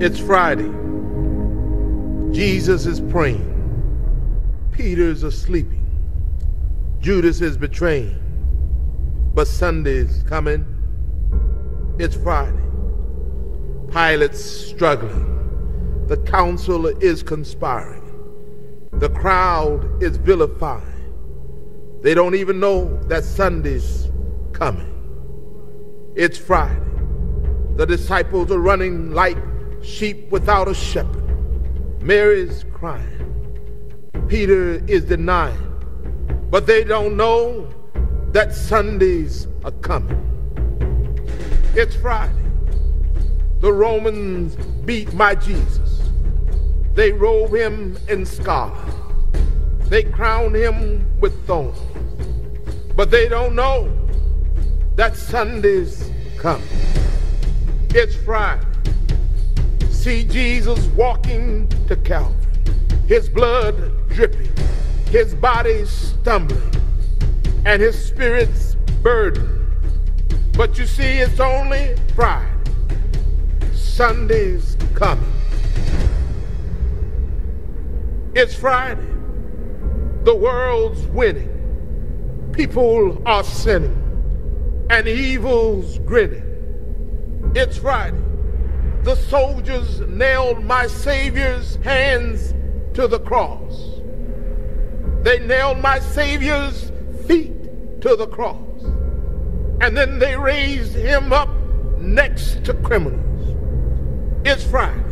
It's Friday. Jesus is praying. Peter's asleep. Judas is betraying. But Sunday's coming. It's Friday. Pilate's struggling. The council is conspiring. The crowd is vilifying. They don't even know that Sunday's coming. It's Friday. The disciples are running like sheep without a shepherd. Mary's crying. Peter is denying. But they don't know that Sundays are coming. It's Friday. The Romans beat my Jesus. They robe him in scarlet. They crown him with thorns. But they don't know that Sunday's coming. It's Friday. See Jesus walking to Calvary, his blood dripping, his body stumbling, and his spirit's burdened. But you see, it's only Friday. Sunday's coming. It's Friday. The world's winning. People are sinning. And evil's grinning. It's Friday. The soldiers nailed my Savior's hands to the cross. They nailed my Savior's feet to the cross. And then they raised him up next to criminals. It's Friday.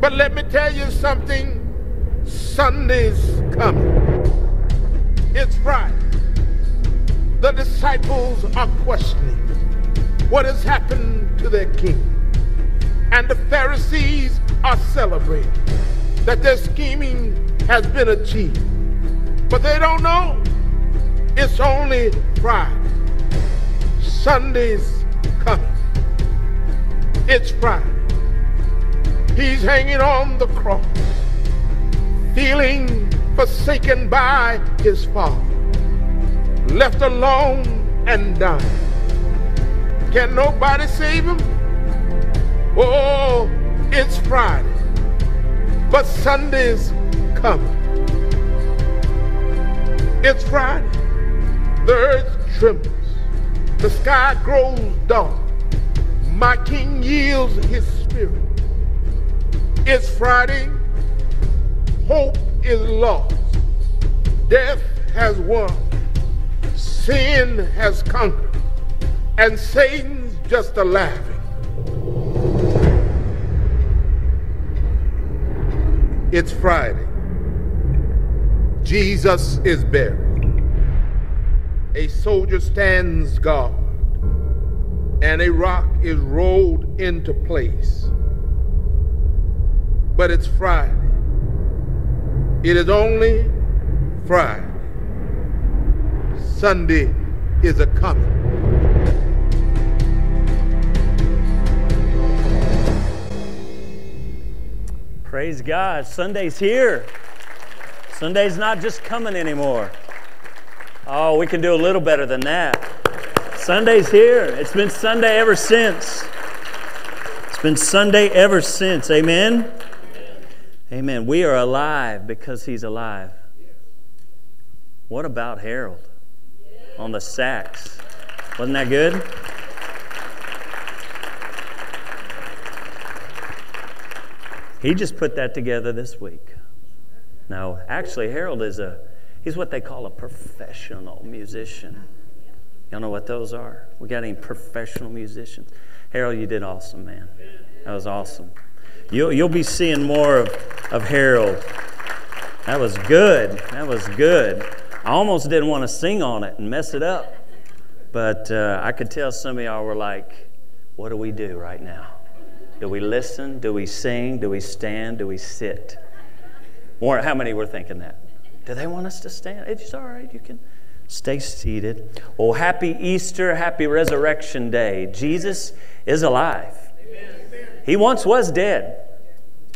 But let me tell you something Sunday's coming. It's Friday. The disciples are questioning what has happened to their king. And the Pharisees are celebrating that their scheming has been achieved. But they don't know it's only Friday. Sunday's coming. It's Friday. He's hanging on the cross, feeling forsaken by his father, left alone and dying. Can nobody save him? Oh, it's Friday, but Sunday's coming. It's Friday. The earth trembles. The sky grows dark. My king yields his spirit. It's Friday. Hope is lost. Death has won. Sin has conquered. And Satan's just a laughing. It's Friday. Jesus is buried. A soldier stands guard, and a rock is rolled into place. But it's Friday. It is only Friday. Sunday is a coming. Praise God. Sunday's here. Sunday's not just coming anymore. Oh, we can do a little better than that. Sunday's here. It's been Sunday ever since. It's been Sunday ever since. Amen. Amen. We are alive because He's alive. What about Harold on the sax? Wasn't that good? He just put that together this week. Now, actually, Harold is a, he's what they call a professional musician. Y'all know what those are? We got any professional musicians? Harold, you did awesome, man. That was awesome. You'll, you'll be seeing more of, of Harold. That was good. That was good. I almost didn't want to sing on it and mess it up. But uh, I could tell some of y'all were like, what do we do right now? Do we listen? Do we sing? Do we stand? Do we sit? Or how many were thinking that? Do they want us to stand? It's all right. You can stay seated. Oh, happy Easter, happy Resurrection Day. Jesus is alive. He once was dead.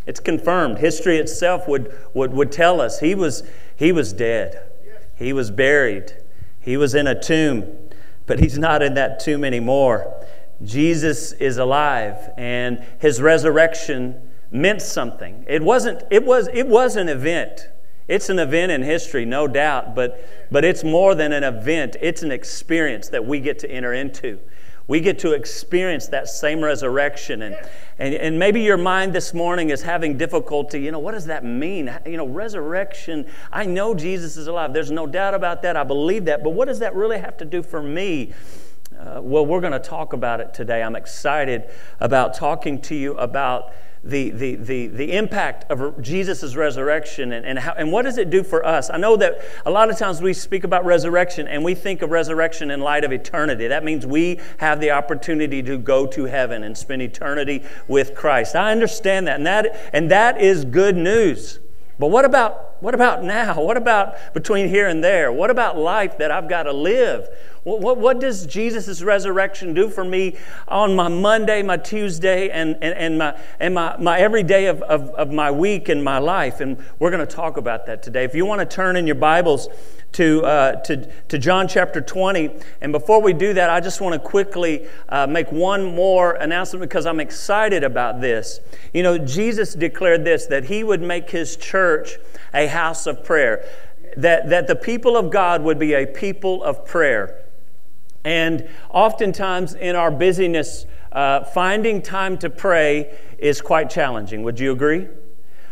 It's confirmed. History itself would, would, would tell us he was, he was dead. He was buried. He was in a tomb, but he's not in that tomb anymore. Jesus is alive and his resurrection meant something. It wasn't, it was, it was an event. It's an event in history, no doubt, but, but it's more than an event. It's an experience that we get to enter into. We get to experience that same resurrection. And, and, and maybe your mind this morning is having difficulty. You know, what does that mean? You know, resurrection, I know Jesus is alive. There's no doubt about that. I believe that. But what does that really have to do for me? Uh, well, we're going to talk about it today. I'm excited about talking to you about the, the, the, the impact of Jesus' resurrection and, and, how, and what does it do for us? I know that a lot of times we speak about resurrection and we think of resurrection in light of eternity. That means we have the opportunity to go to heaven and spend eternity with Christ. I understand that, and that, and that is good news. But what about, what about now? What about between here and there? What about life that I've got to live? What, what, what does Jesus' resurrection do for me on my Monday, my Tuesday, and, and, and, my, and my, my every day of, of, of my week and my life? And we're going to talk about that today. If you want to turn in your Bibles to, uh, to, to John chapter 20. And before we do that, I just want to quickly uh, make one more announcement because I'm excited about this. You know, Jesus declared this that he would make his church a house of prayer, that, that the people of God would be a people of prayer. And oftentimes in our busyness, uh, finding time to pray is quite challenging. Would you agree?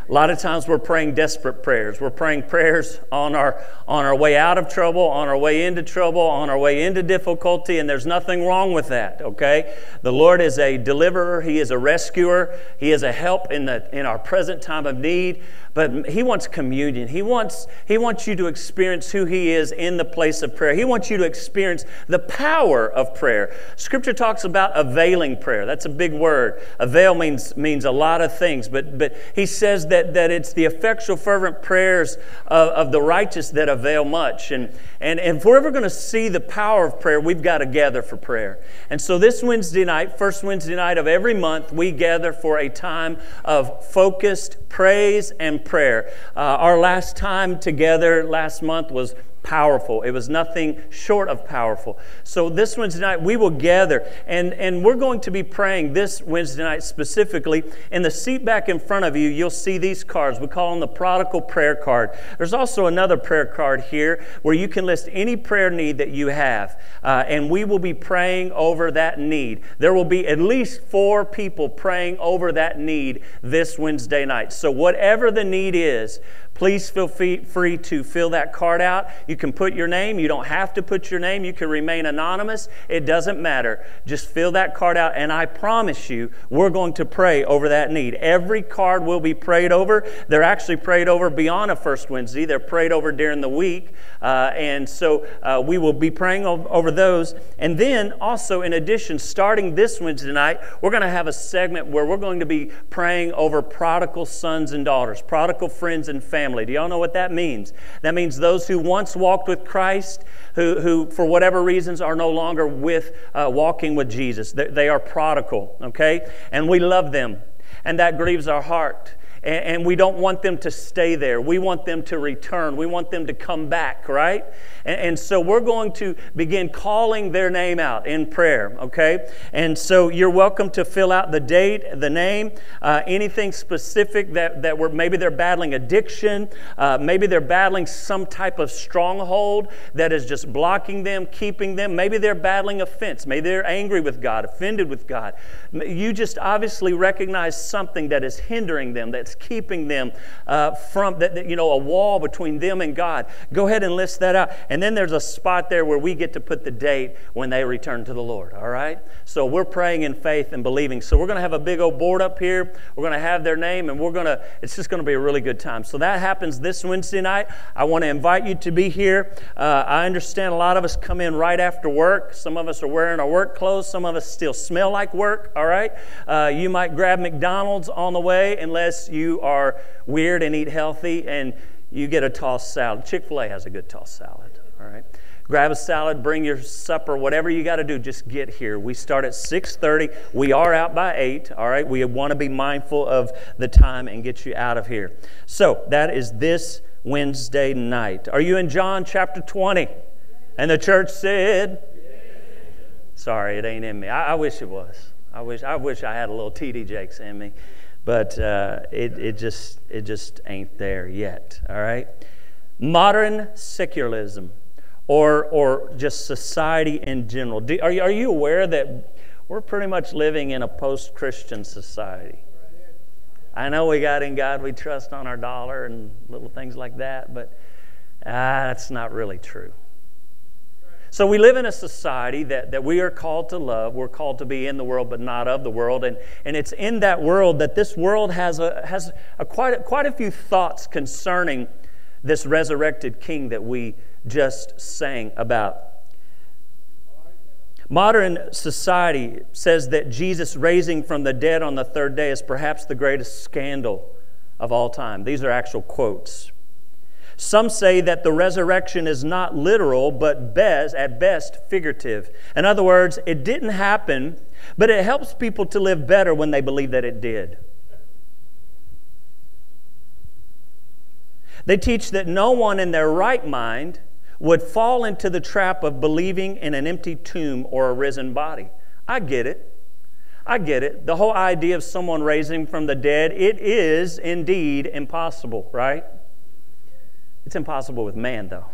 A lot of times we're praying desperate prayers. We're praying prayers on our, on our way out of trouble, on our way into trouble, on our way into difficulty, and there's nothing wrong with that, okay? The Lord is a deliverer, He is a rescuer, He is a help in, the, in our present time of need but he wants communion. He wants, he wants you to experience who he is in the place of prayer. He wants you to experience the power of prayer. Scripture talks about availing prayer. That's a big word. Avail means, means a lot of things, but, but he says that, that it's the effectual, fervent prayers of, of the righteous that avail much. And, and, and if we're ever going to see the power of prayer, we've got to gather for prayer. And so this Wednesday night, first Wednesday night of every month, we gather for a time of focused praise and prayer. Uh, our last time together last month was powerful. It was nothing short of powerful. So this Wednesday night, we will gather, and, and we're going to be praying this Wednesday night specifically. In the seat back in front of you, you'll see these cards. We call them the prodigal prayer card. There's also another prayer card here where you can list any prayer need that you have, uh, and we will be praying over that need. There will be at least four people praying over that need this Wednesday night. So whatever the need is, Please feel free to fill that card out. You can put your name. You don't have to put your name. You can remain anonymous. It doesn't matter. Just fill that card out, and I promise you, we're going to pray over that need. Every card will be prayed over. They're actually prayed over beyond a first Wednesday, they're prayed over during the week. Uh, and so uh, we will be praying over those. And then also, in addition, starting this Wednesday night, we're going to have a segment where we're going to be praying over prodigal sons and daughters, prodigal friends and family. Do y'all know what that means? That means those who once walked with Christ, who, who for whatever reasons, are no longer with uh, walking with Jesus. They, they are prodigal, okay? And we love them. And that grieves our heart and, we don't want them to stay there. We want them to return. We want them to come back, right? And, and, so we're going to begin calling their name out in prayer, okay? And so you're welcome to fill out the date, the name, uh, anything specific that, that we're, maybe they're battling addiction, uh, maybe they're battling some type of stronghold that is just blocking them, keeping them. Maybe they're battling offense. Maybe they're angry with God, offended with God. You just obviously recognize something that is hindering them, that's keeping them uh, from, that, you know, a wall between them and God. Go ahead and list that out. And then there's a spot there where we get to put the date when they return to the Lord, all right? So we're praying in faith and believing. So we're going to have a big old board up here. We're going to have their name, and we're going to, it's just going to be a really good time. So that happens this Wednesday night. I want to invite you to be here. Uh, I understand a lot of us come in right after work. Some of us are wearing our work clothes. Some of us still smell like work, all right? Uh, you might grab McDonald's on the way unless you are weird and eat healthy and you get a tossed salad. Chick fil A has a good tossed salad. All right. Grab a salad, bring your supper, whatever you got to do, just get here. We start at 6:30. We are out by 8, all right? We want to be mindful of the time and get you out of here. So, that is this Wednesday night. Are you in John chapter 20? And the church said, Sorry, it ain't in me. I, I wish it was. I wish I wish I had a little TD Jakes in me, but uh, it it just it just ain't there yet. All right, modern secularism, or or just society in general. Do, are you, are you aware that we're pretty much living in a post-Christian society? I know we got in God we trust on our dollar and little things like that, but uh, that's not really true. So we live in a society that, that we are called to love. We're called to be in the world, but not of the world. And, and it's in that world that this world has, a, has a quite, a, quite a few thoughts concerning this resurrected king that we just sang about. Modern society says that Jesus raising from the dead on the third day is perhaps the greatest scandal of all time. These are actual quotes. Some say that the resurrection is not literal, but best, at best figurative. In other words, it didn't happen, but it helps people to live better when they believe that it did. They teach that no one in their right mind would fall into the trap of believing in an empty tomb or a risen body. I get it. I get it. The whole idea of someone raising from the dead, it is indeed impossible, right? It's impossible with man, though.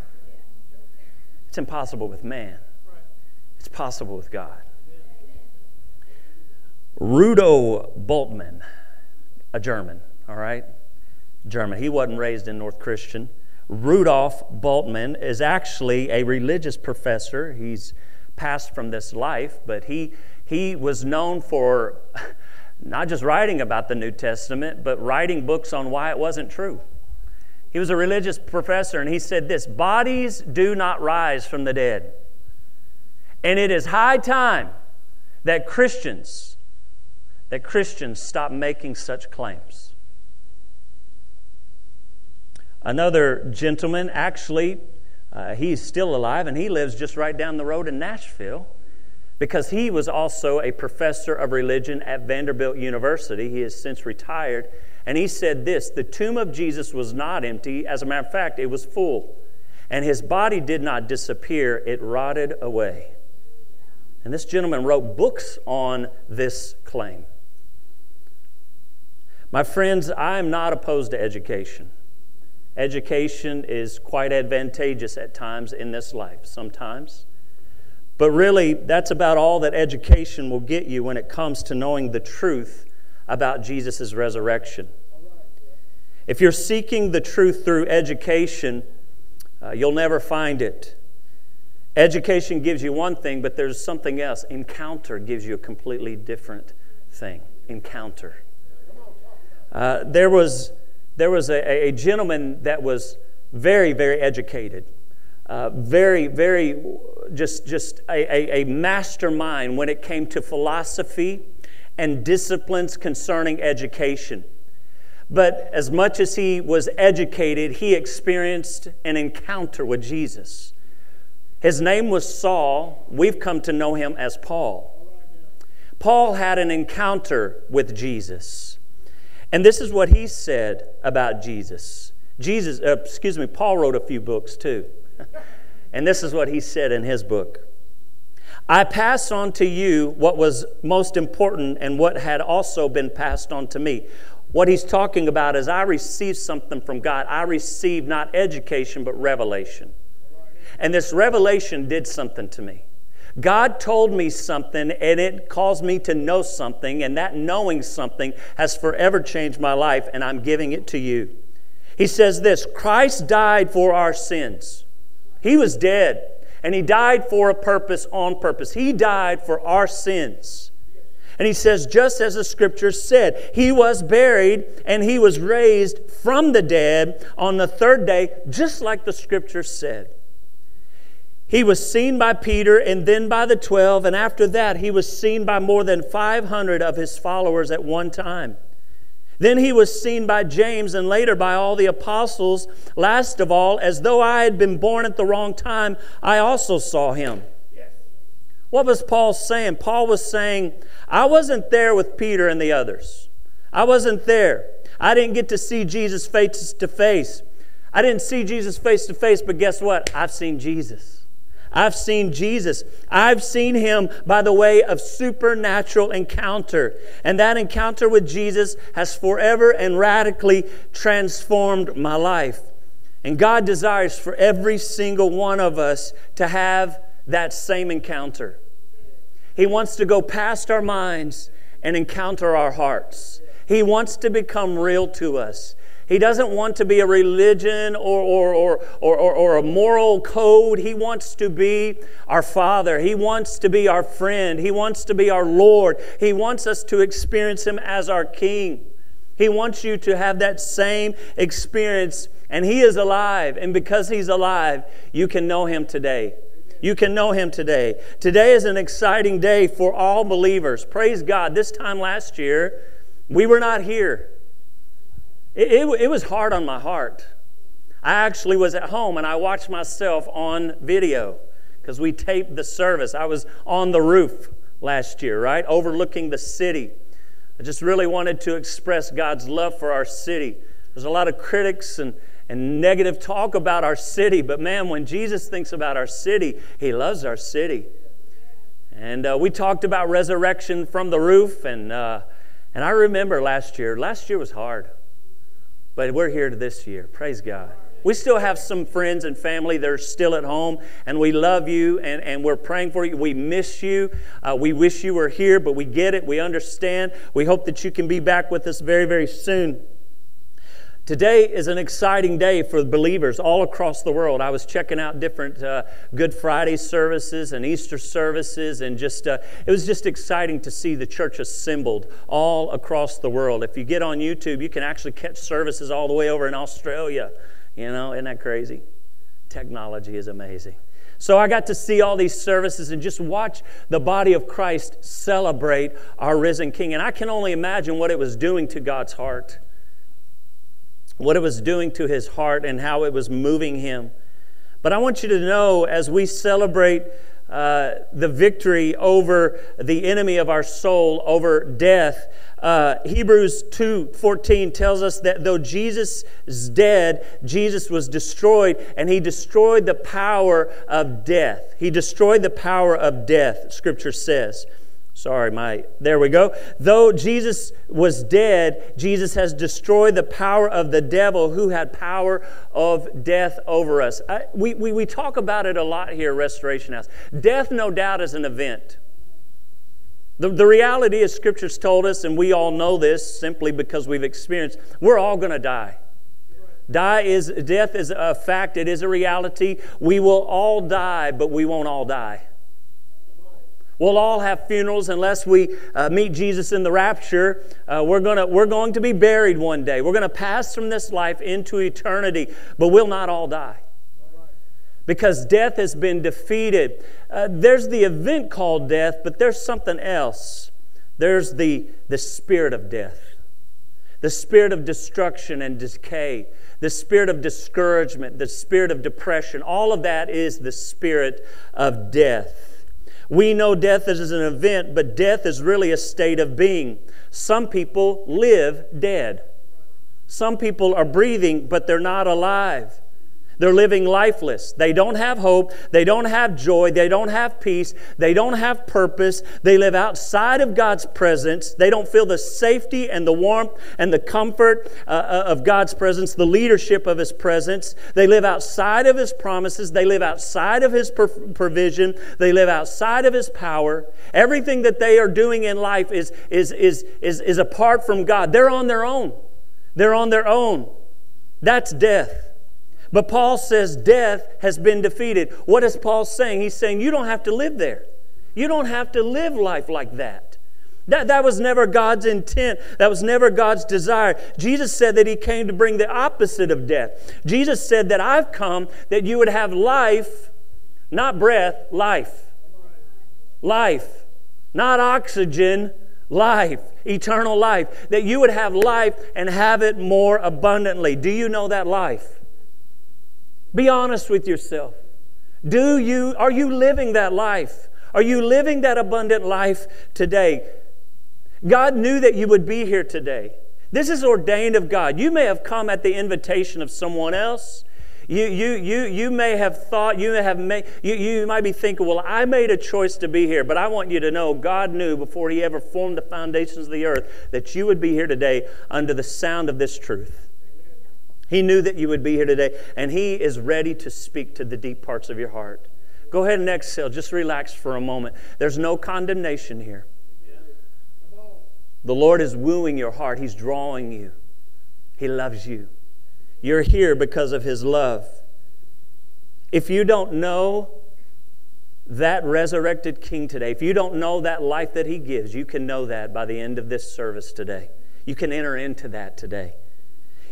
It's impossible with man. It's possible with God. Rudolf Bultmann, a German, all right? German. He wasn't raised in North Christian. Rudolf Bultmann is actually a religious professor. He's passed from this life, but he, he was known for not just writing about the New Testament, but writing books on why it wasn't true. He was a religious professor, and he said this Bodies do not rise from the dead. And it is high time that Christians, that Christians stop making such claims. Another gentleman, actually, uh, he's still alive, and he lives just right down the road in Nashville because he was also a professor of religion at Vanderbilt University. He has since retired. And he said this The tomb of Jesus was not empty. As a matter of fact, it was full. And his body did not disappear, it rotted away. And this gentleman wrote books on this claim. My friends, I am not opposed to education. Education is quite advantageous at times in this life, sometimes. But really, that's about all that education will get you when it comes to knowing the truth about Jesus' resurrection. If you're seeking the truth through education, uh, you'll never find it. Education gives you one thing, but there's something else. Encounter gives you a completely different thing. Encounter. Uh, there was, there was a, a, gentleman that was very, very educated, uh, very, very, just, just a, a, a mastermind when it came to philosophy and disciplines concerning education. But as much as he was educated, he experienced an encounter with Jesus. His name was Saul. We've come to know him as Paul. Paul had an encounter with Jesus. And this is what he said about Jesus. Jesus, uh, excuse me, Paul wrote a few books too. and this is what he said in his book. I pass on to you what was most important and what had also been passed on to me. What he's talking about is I received something from God. I received not education, but revelation. And this revelation did something to me. God told me something and it caused me to know something, and that knowing something has forever changed my life, and I'm giving it to you. He says this Christ died for our sins. He was dead and he died for a purpose on purpose. He died for our sins. And he says, just as the scripture said, he was buried and he was raised from the dead on the third day, just like the scripture said. He was seen by Peter and then by the 12, and after that, he was seen by more than 500 of his followers at one time. Then he was seen by James and later by all the apostles. Last of all, as though I had been born at the wrong time, I also saw him. What was Paul saying? Paul was saying, I wasn't there with Peter and the others. I wasn't there. I didn't get to see Jesus face to face. I didn't see Jesus face to face, but guess what? I've seen Jesus. I've seen Jesus. I've seen him by the way of supernatural encounter. And that encounter with Jesus has forever and radically transformed my life. And God desires for every single one of us to have that same encounter. He wants to go past our minds and encounter our hearts. He wants to become real to us. He doesn't want to be a religion or, or, or, or, or, a moral code. He wants to be our Father. He wants to be our friend. He wants to be our Lord. He wants us to experience Him as our King. He wants you to have that same experience, and He is alive. And because He's alive, you can know Him today. You can know Him today. Today is an exciting day for all believers. Praise God. This time last year, we were not here. It, it, it, was hard on my heart. I actually was at home and I watched myself on video because we taped the service. I was on the roof last year, right? Overlooking the city. I just really wanted to express God's love for our city. There's a lot of critics and, and negative talk about our city, but man, when Jesus thinks about our city, he loves our city. And uh, we talked about resurrection from the roof, and, uh, and I remember last year, last year was hard. But we're here this year. Praise God. We still have some friends and family that are still at home, and we love you and, and we're praying for you. We miss you. Uh, we wish you were here, but we get it. We understand. We hope that you can be back with us very, very soon. Today is an exciting day for believers all across the world. I was checking out different uh, Good Friday services and Easter services, and just uh, it was just exciting to see the church assembled all across the world. If you get on YouTube, you can actually catch services all the way over in Australia. You know, isn't that crazy? Technology is amazing. So I got to see all these services and just watch the body of Christ celebrate our risen King. And I can only imagine what it was doing to God's heart what it was doing to his heart and how it was moving him. But I want you to know as we celebrate uh, the victory over the enemy of our soul, over death, uh, Hebrews 2:14 tells us that though Jesus is dead, Jesus was destroyed, and he destroyed the power of death. He destroyed the power of death, scripture says. Sorry, my, there we go. Though Jesus was dead, Jesus has destroyed the power of the devil who had power of death over us. I, we, we, we talk about it a lot here Restoration House. Death, no doubt, is an event. The, the reality is, Scripture's told us, and we all know this simply because we've experienced, we're all going to die. Die is, death is a fact, it is a reality. We will all die, but we won't all die. We'll all have funerals unless we uh, meet Jesus in the rapture. Uh, we're, gonna, we're going to be buried one day. We're going to pass from this life into eternity, but we'll not all die. Because death has been defeated. Uh, there's the event called death, but there's something else. There's the, the spirit of death, the spirit of destruction and decay, the spirit of discouragement, the spirit of depression. All of that is the spirit of death. We know death is an event, but death is really a state of being. Some people live dead. Some people are breathing, but they're not alive. They're living lifeless. They don't have hope. They don't have joy. They don't have peace. They don't have purpose. They live outside of God's presence. They don't feel the safety and the warmth and the comfort uh, uh of God's presence, the leadership of His presence. They live outside of His promises. They live outside of His provision. They live outside of His power. Everything that they are doing in life is, is, is, is, is apart from God. They're on their own. They're on their own. That's death. But Paul says death has been defeated. What is Paul saying? He's saying you don't have to live there. You don't have to live life like that. That, that was never God's intent. That was never God's desire. Jesus said that He came to bring the opposite of death. Jesus said that I've come that you would have life, not breath, life. Life. Not oxygen, life. Eternal life. That you would have life and have it more abundantly. Do you know that life? Be honest with yourself. Do you are you living that life? Are you living that abundant life today? God knew that you would be here today. This is ordained of God. You may have come at the invitation of someone else. You, you, you, you may have thought, you may have made, you, you might be thinking, well, I made a choice to be here, but I want you to know God knew before He ever formed the foundations of the earth that you would be here today under the sound of this truth. He knew that you would be here today, and He is ready to speak to the deep parts of your heart. Go ahead and exhale. Just relax for a moment. There's no condemnation here. The Lord is wooing your heart, He's drawing you. He loves you. You're here because of His love. If you don't know that resurrected King today, if you don't know that life that He gives, you can know that by the end of this service today. You can enter into that today.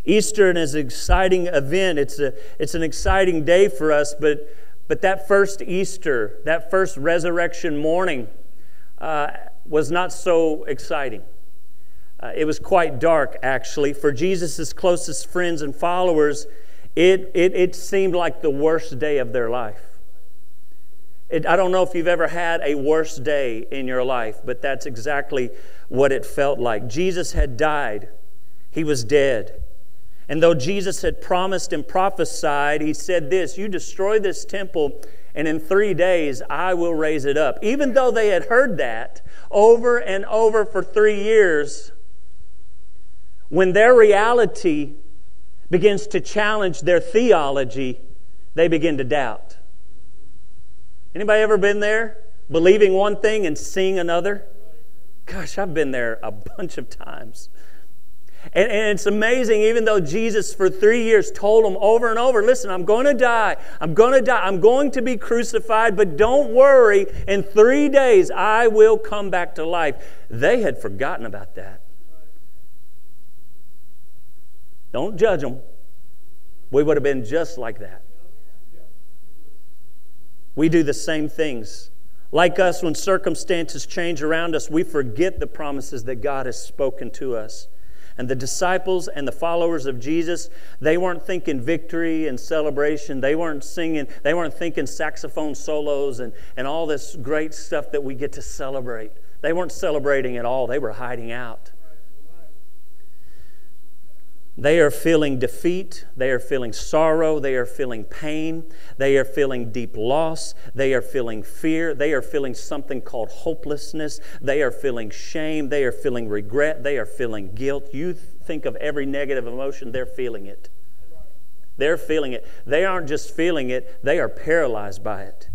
Easter is an exciting event. It's, a, it's an exciting day for us, but, but that first Easter, that first resurrection morning, uh, was not so exciting. Uh, it was quite dark, actually. For Jesus' closest friends and followers, it, it, it seemed like the worst day of their life. It, I don't know if you've ever had a worse day in your life, but that's exactly what it felt like. Jesus had died, he was dead. And though Jesus had promised and prophesied, he said this You destroy this temple, and in three days I will raise it up. Even though they had heard that over and over for three years, when their reality begins to challenge their theology, they begin to doubt. Anybody ever been there? Believing one thing and seeing another? Gosh, I've been there a bunch of times. And, and, it's amazing, even though Jesus for three years told them over and over, listen, I'm going to die. I'm going to die. I'm going to be crucified, but don't worry. In three days, I will come back to life. They had forgotten about that. Don't judge them. We would have been just like that. We do the same things. Like us, when circumstances change around us, we forget the promises that God has spoken to us. And the disciples and the followers of Jesus, they weren't thinking victory and celebration. They weren't singing, they weren't thinking saxophone solos and, and all this great stuff that we get to celebrate. They weren't celebrating at all, they were hiding out. They are feeling defeat. They are feeling sorrow. They are feeling pain. They are feeling deep loss. They are feeling fear. They are feeling something called hopelessness. They are feeling shame. They are feeling regret. They are feeling guilt. You think of every negative emotion, they're feeling it. They're feeling it. They aren't just feeling it, they are paralyzed by it.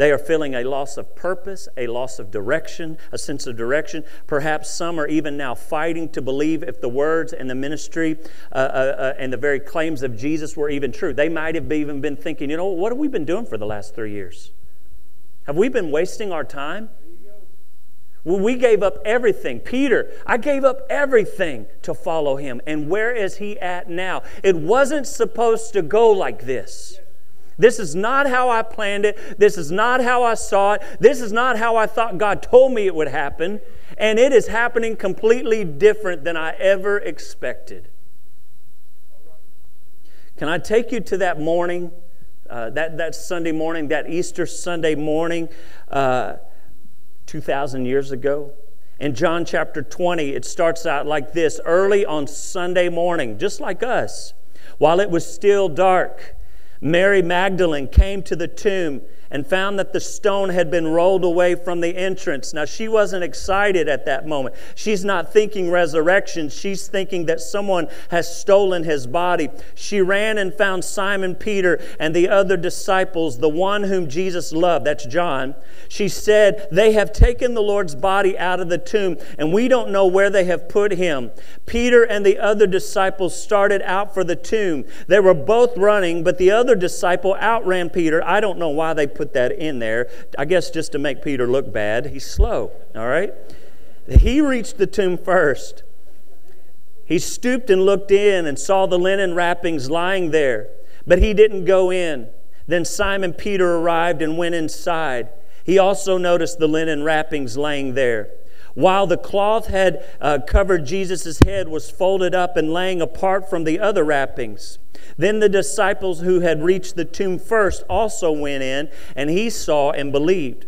They are feeling a loss of purpose, a loss of direction, a sense of direction. Perhaps some are even now fighting to believe if the words and the ministry uh, uh, uh, and the very claims of Jesus were even true. They might have even been thinking, you know, what have we been doing for the last three years? Have we been wasting our time? Well, we gave up everything. Peter, I gave up everything to follow him. And where is he at now? It wasn't supposed to go like this. This is not how I planned it. This is not how I saw it. This is not how I thought God told me it would happen. And it is happening completely different than I ever expected. Can I take you to that morning, uh, that, that Sunday morning, that Easter Sunday morning, uh, 2,000 years ago? In John chapter 20, it starts out like this early on Sunday morning, just like us, while it was still dark. Mary Magdalene came to the tomb and found that the stone had been rolled away from the entrance. Now, she wasn't excited at that moment. She's not thinking resurrection. She's thinking that someone has stolen his body. She ran and found Simon Peter and the other disciples, the one whom Jesus loved. That's John. She said, They have taken the Lord's body out of the tomb, and we don't know where they have put him. Peter and the other disciples started out for the tomb. They were both running, but the other disciple outran Peter. I don't know why they put that in there. I guess just to make Peter look bad. He's slow, all right? He reached the tomb first. He stooped and looked in and saw the linen wrappings lying there, but he didn't go in. Then Simon Peter arrived and went inside. He also noticed the linen wrappings laying there. While the cloth had uh, covered Jesus' head was folded up and laying apart from the other wrappings. Then the disciples who had reached the tomb first also went in, and he saw and believed.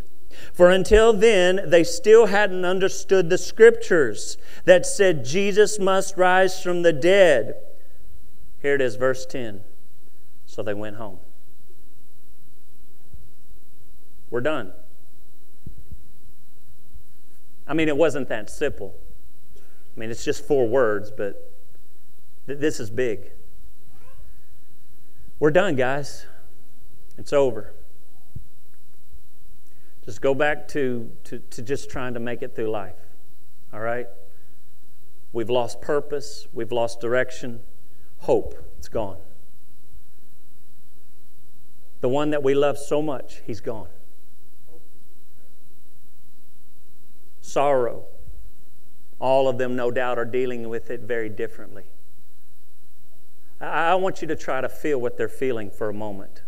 For until then, they still hadn't understood the scriptures that said Jesus must rise from the dead. Here it is, verse 10. So they went home. We're done. I mean, it wasn't that simple. I mean, it's just four words, but th- this is big. We're done, guys. It's over. Just go back to, to, to just trying to make it through life. All right? We've lost purpose, we've lost direction, hope, it's gone. The one that we love so much, he's gone. Sorrow, all of them, no doubt, are dealing with it very differently. I want you to try to feel what they're feeling for a moment.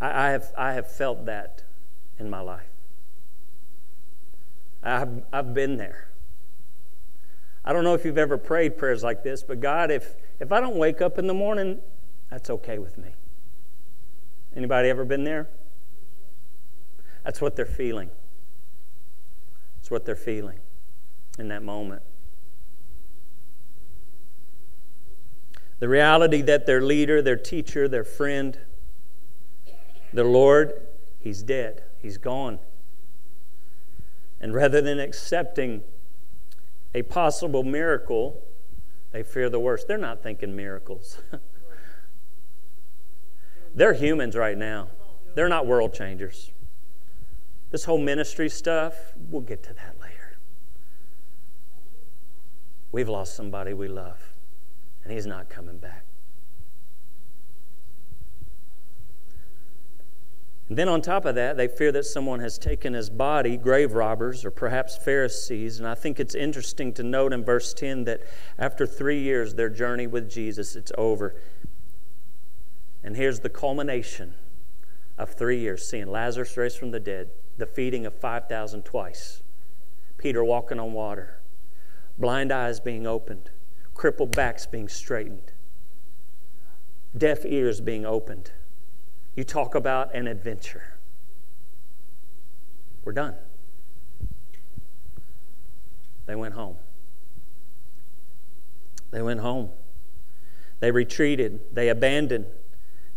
I have, I have felt that in my life. I've, I've been there. I don't know if you've ever prayed prayers like this, but God, if, if I don't wake up in the morning, that's okay with me. Anybody ever been there? That's what they're feeling. That's what they're feeling in that moment. The reality that their leader, their teacher, their friend, their Lord, he's dead. He's gone. And rather than accepting a possible miracle, they fear the worst. They're not thinking miracles. They're humans right now. They're not world changers. This whole ministry stuff, we'll get to that later. We've lost somebody we love, and he's not coming back. And then on top of that, they fear that someone has taken his body, grave robbers or perhaps Pharisees. And I think it's interesting to note in verse 10 that after three years, their journey with Jesus, it's over. And here's the culmination of three years seeing Lazarus raised from the dead, the feeding of 5,000 twice, Peter walking on water, blind eyes being opened, crippled backs being straightened, deaf ears being opened you talk about an adventure. We're done. They went home. They went home. They retreated. They abandoned.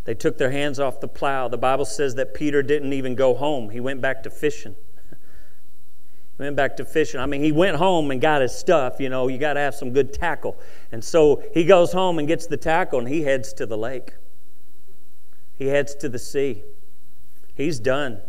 They took their hands off the plow. The Bible says that Peter didn't even go home, he went back to fishing. he went back to fishing. I mean, he went home and got his stuff. You know, you got to have some good tackle. And so he goes home and gets the tackle and he heads to the lake. He heads to the sea. He's done.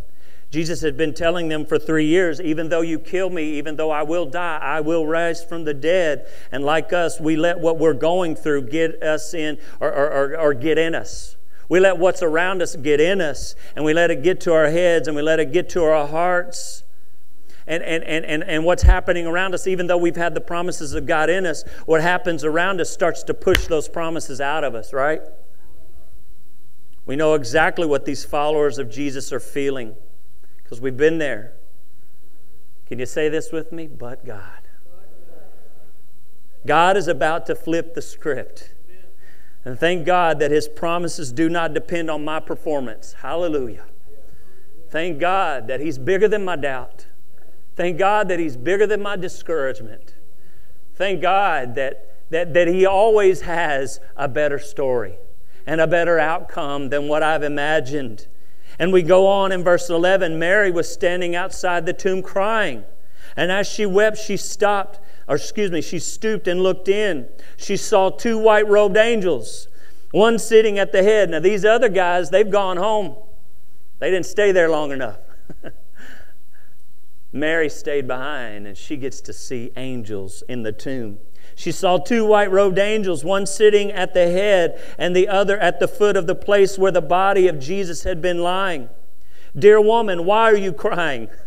Jesus had been telling them for three years even though you kill me, even though I will die, I will rise from the dead. And like us, we let what we're going through get us in or, or, or, or get in us. We let what's around us get in us, and we let it get to our heads, and we let it get to our hearts. And, and, and, and, and what's happening around us, even though we've had the promises of God in us, what happens around us starts to push those promises out of us, right? We know exactly what these followers of Jesus are feeling because we've been there. Can you say this with me? But God. God is about to flip the script. And thank God that His promises do not depend on my performance. Hallelujah. Thank God that He's bigger than my doubt. Thank God that He's bigger than my discouragement. Thank God that, that, that He always has a better story and a better outcome than what I've imagined. And we go on in verse 11 Mary was standing outside the tomb crying. And as she wept, she stopped, or excuse me, she stooped and looked in. She saw two white robed angels, one sitting at the head. Now, these other guys, they've gone home. They didn't stay there long enough. Mary stayed behind, and she gets to see angels in the tomb. She saw two white robed angels, one sitting at the head and the other at the foot of the place where the body of Jesus had been lying. Dear woman, why are you crying?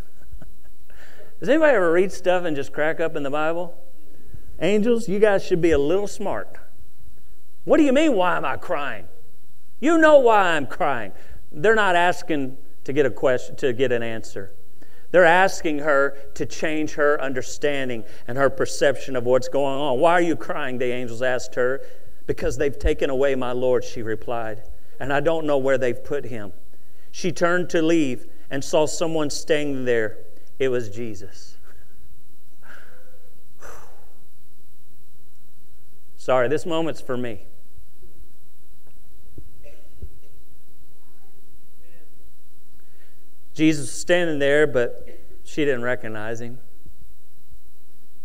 Does anybody ever read stuff and just crack up in the Bible? Angels, you guys should be a little smart. What do you mean, why am I crying? You know why I'm crying. They're not asking to get a question, to get an answer. They're asking her to change her understanding and her perception of what's going on. Why are you crying? The angels asked her. Because they've taken away my Lord, she replied, and I don't know where they've put him. She turned to leave and saw someone staying there. It was Jesus. Sorry, this moment's for me. Jesus was standing there, but she didn't recognize him.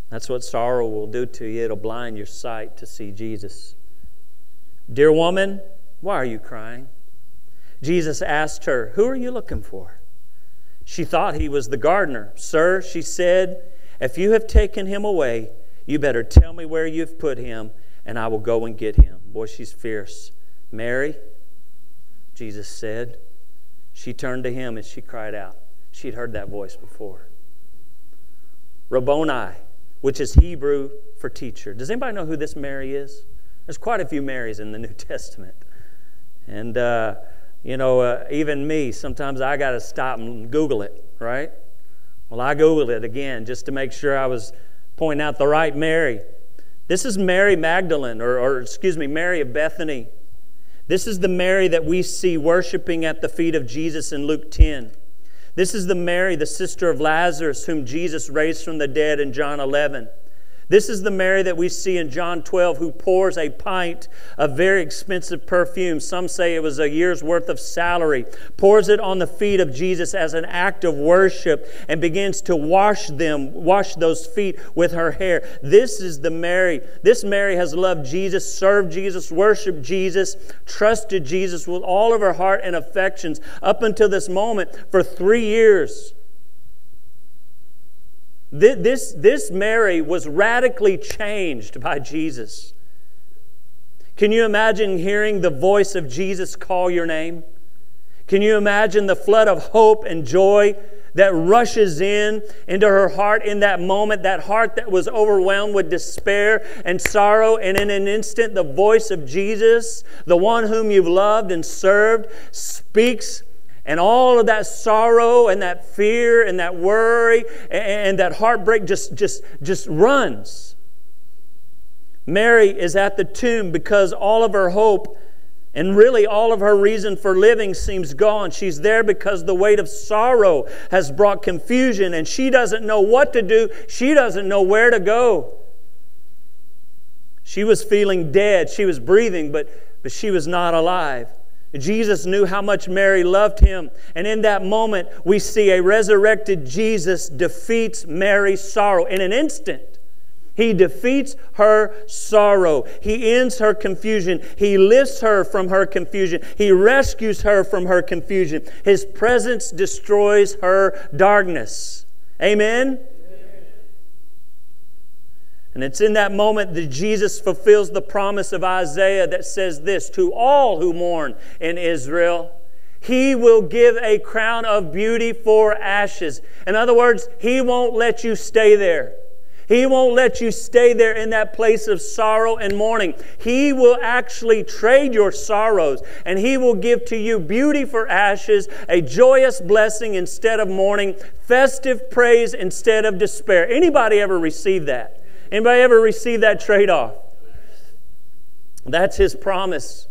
That's what sorrow will do to you. It'll blind your sight to see Jesus. Dear woman, why are you crying? Jesus asked her, Who are you looking for? She thought he was the gardener. Sir, she said, if you have taken him away, you better tell me where you've put him, and I will go and get him. Boy, she's fierce. Mary, Jesus said. She turned to him and she cried out. She'd heard that voice before. Rabboni, which is Hebrew for teacher. Does anybody know who this Mary is? There's quite a few Marys in the New Testament. And, uh, you know, uh, even me, sometimes I got to stop and Google it, right? Well, I Googled it again just to make sure I was pointing out the right Mary. This is Mary Magdalene, or, or excuse me, Mary of Bethany. This is the Mary that we see worshiping at the feet of Jesus in Luke 10. This is the Mary, the sister of Lazarus, whom Jesus raised from the dead in John 11. This is the Mary that we see in John 12 who pours a pint of very expensive perfume. Some say it was a year's worth of salary, pours it on the feet of Jesus as an act of worship, and begins to wash them, wash those feet with her hair. This is the Mary. This Mary has loved Jesus, served Jesus, worshiped Jesus, trusted Jesus with all of her heart and affections up until this moment for three years. This, this Mary was radically changed by Jesus. Can you imagine hearing the voice of Jesus call your name? Can you imagine the flood of hope and joy that rushes in into her heart in that moment, that heart that was overwhelmed with despair and sorrow, and in an instant, the voice of Jesus, the one whom you've loved and served, speaks and all of that sorrow and that fear and that worry and that heartbreak just, just, just runs. Mary is at the tomb because all of her hope and really all of her reason for living seems gone. She's there because the weight of sorrow has brought confusion and she doesn't know what to do. She doesn't know where to go. She was feeling dead. She was breathing, but, but she was not alive. Jesus knew how much Mary loved him. And in that moment, we see a resurrected Jesus defeats Mary's sorrow in an instant. He defeats her sorrow. He ends her confusion. He lifts her from her confusion. He rescues her from her confusion. His presence destroys her darkness. Amen? And it's in that moment that Jesus fulfills the promise of Isaiah that says this to all who mourn in Israel. He will give a crown of beauty for ashes. In other words, He won't let you stay there. He won't let you stay there in that place of sorrow and mourning. He will actually trade your sorrows and He will give to you beauty for ashes, a joyous blessing instead of mourning, festive praise instead of despair. Anybody ever receive that? Anybody ever receive that trade off? That's his promise.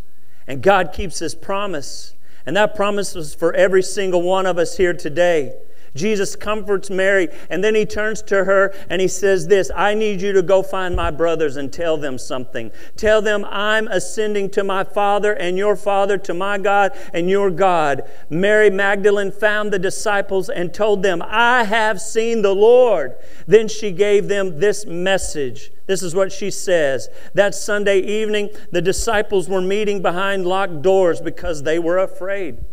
And God keeps his promise. And that promise is for every single one of us here today. Jesus comforts Mary, and then he turns to her and he says, This, I need you to go find my brothers and tell them something. Tell them I'm ascending to my Father and your Father, to my God and your God. Mary Magdalene found the disciples and told them, I have seen the Lord. Then she gave them this message. This is what she says. That Sunday evening, the disciples were meeting behind locked doors because they were afraid.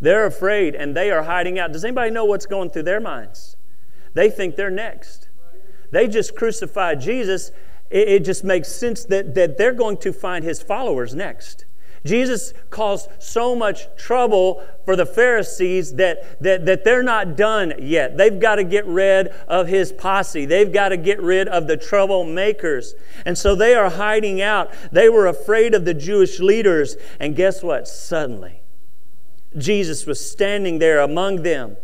They're afraid and they are hiding out. Does anybody know what's going through their minds? They think they're next. They just crucified Jesus. It, it just makes sense that, that they're going to find his followers next. Jesus caused so much trouble for the Pharisees that, that, that they're not done yet. They've got to get rid of his posse. They've got to get rid of the troublemakers. And so they are hiding out. They were afraid of the Jewish leaders. And guess what? Suddenly, Jesus was standing there among them.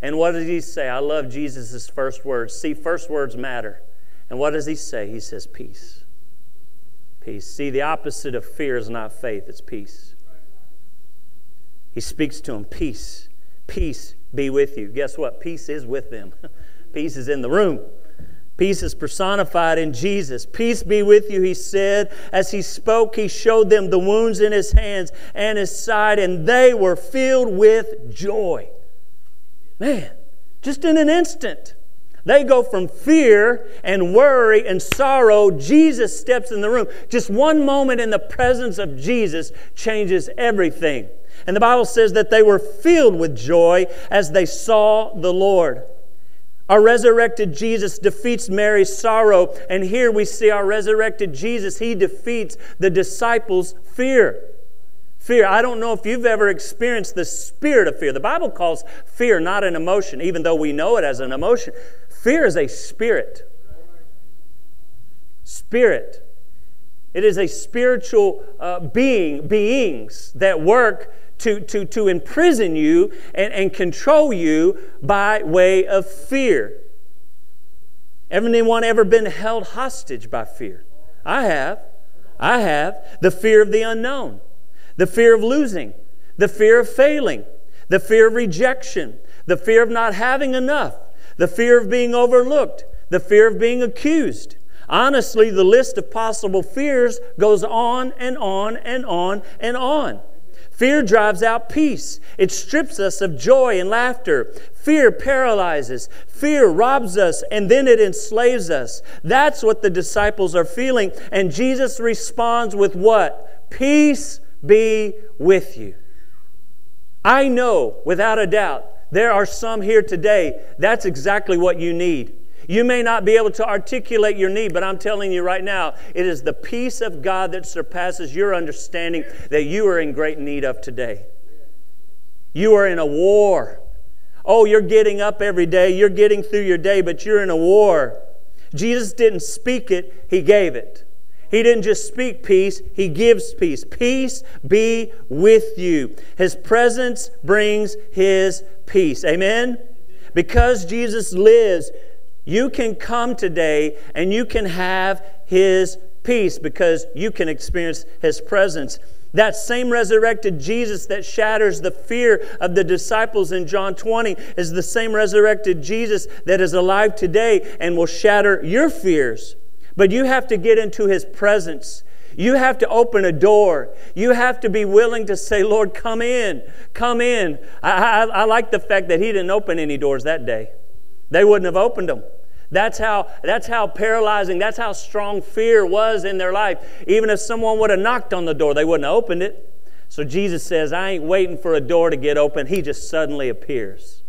And what did he say? I love Jesus' first words. See, first words matter. And what does he say? He says, Peace. Peace. See, the opposite of fear is not faith, it's peace. He speaks to him, Peace. Peace be with you. Guess what? Peace is with them. Peace is in the room. Peace is personified in Jesus. Peace be with you, he said. As he spoke, he showed them the wounds in his hands and his side, and they were filled with joy. Man, just in an instant. They go from fear and worry and sorrow. Jesus steps in the room. Just one moment in the presence of Jesus changes everything. And the Bible says that they were filled with joy as they saw the Lord. Our resurrected Jesus defeats Mary's sorrow, and here we see our resurrected Jesus. He defeats the disciples' fear. Fear. I don't know if you've ever experienced the spirit of fear. The Bible calls fear not an emotion, even though we know it as an emotion. Fear is a spirit. Spirit. It is a spiritual uh, being, beings that work to, to, to imprison you and, and control you by way of fear. Anyone ever been held hostage by fear? I have. I have. The fear of the unknown, the fear of losing, the fear of failing, the fear of rejection, the fear of not having enough, the fear of being overlooked, the fear of being accused. Honestly, the list of possible fears goes on and on and on and on. Fear drives out peace. It strips us of joy and laughter. Fear paralyzes. Fear robs us and then it enslaves us. That's what the disciples are feeling. And Jesus responds with what? Peace be with you. I know without a doubt there are some here today, that's exactly what you need. You may not be able to articulate your need, but I'm telling you right now, it is the peace of God that surpasses your understanding that you are in great need of today. You are in a war. Oh, you're getting up every day, you're getting through your day, but you're in a war. Jesus didn't speak it, He gave it. He didn't just speak peace, He gives peace. Peace be with you. His presence brings His peace. Amen? Because Jesus lives, you can come today and you can have His peace because you can experience His presence. That same resurrected Jesus that shatters the fear of the disciples in John 20 is the same resurrected Jesus that is alive today and will shatter your fears. But you have to get into His presence. You have to open a door. You have to be willing to say, Lord, come in, come in. I, I, I like the fact that He didn't open any doors that day, they wouldn't have opened them. That's how, that's how paralyzing, that's how strong fear was in their life. Even if someone would have knocked on the door, they wouldn't have opened it. So Jesus says, I ain't waiting for a door to get open. He just suddenly appears.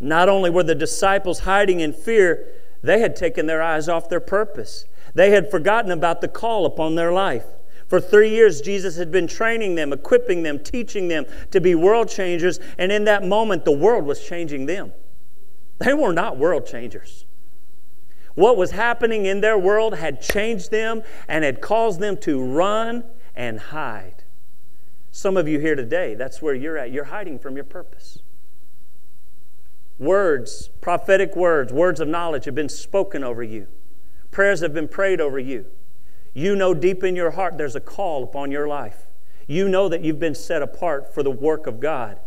Not only were the disciples hiding in fear, they had taken their eyes off their purpose. They had forgotten about the call upon their life. For three years, Jesus had been training them, equipping them, teaching them to be world changers, and in that moment, the world was changing them. They were not world changers. What was happening in their world had changed them and had caused them to run and hide. Some of you here today, that's where you're at. You're hiding from your purpose. Words, prophetic words, words of knowledge have been spoken over you. Prayers have been prayed over you. You know deep in your heart there's a call upon your life. You know that you've been set apart for the work of God,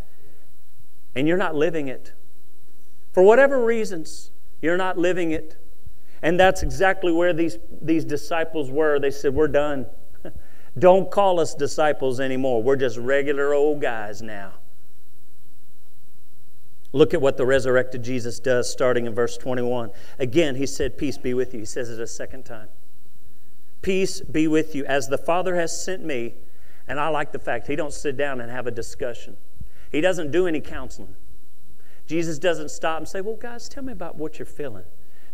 and you're not living it. For whatever reasons, you're not living it. And that's exactly where these, these disciples were. They said, We're done. Don't call us disciples anymore. We're just regular old guys now. Look at what the resurrected Jesus does starting in verse 21. Again, he said, Peace be with you. He says it a second time. Peace be with you. As the Father has sent me, and I like the fact he don't sit down and have a discussion. He doesn't do any counseling. Jesus doesn't stop and say, Well, guys, tell me about what you're feeling.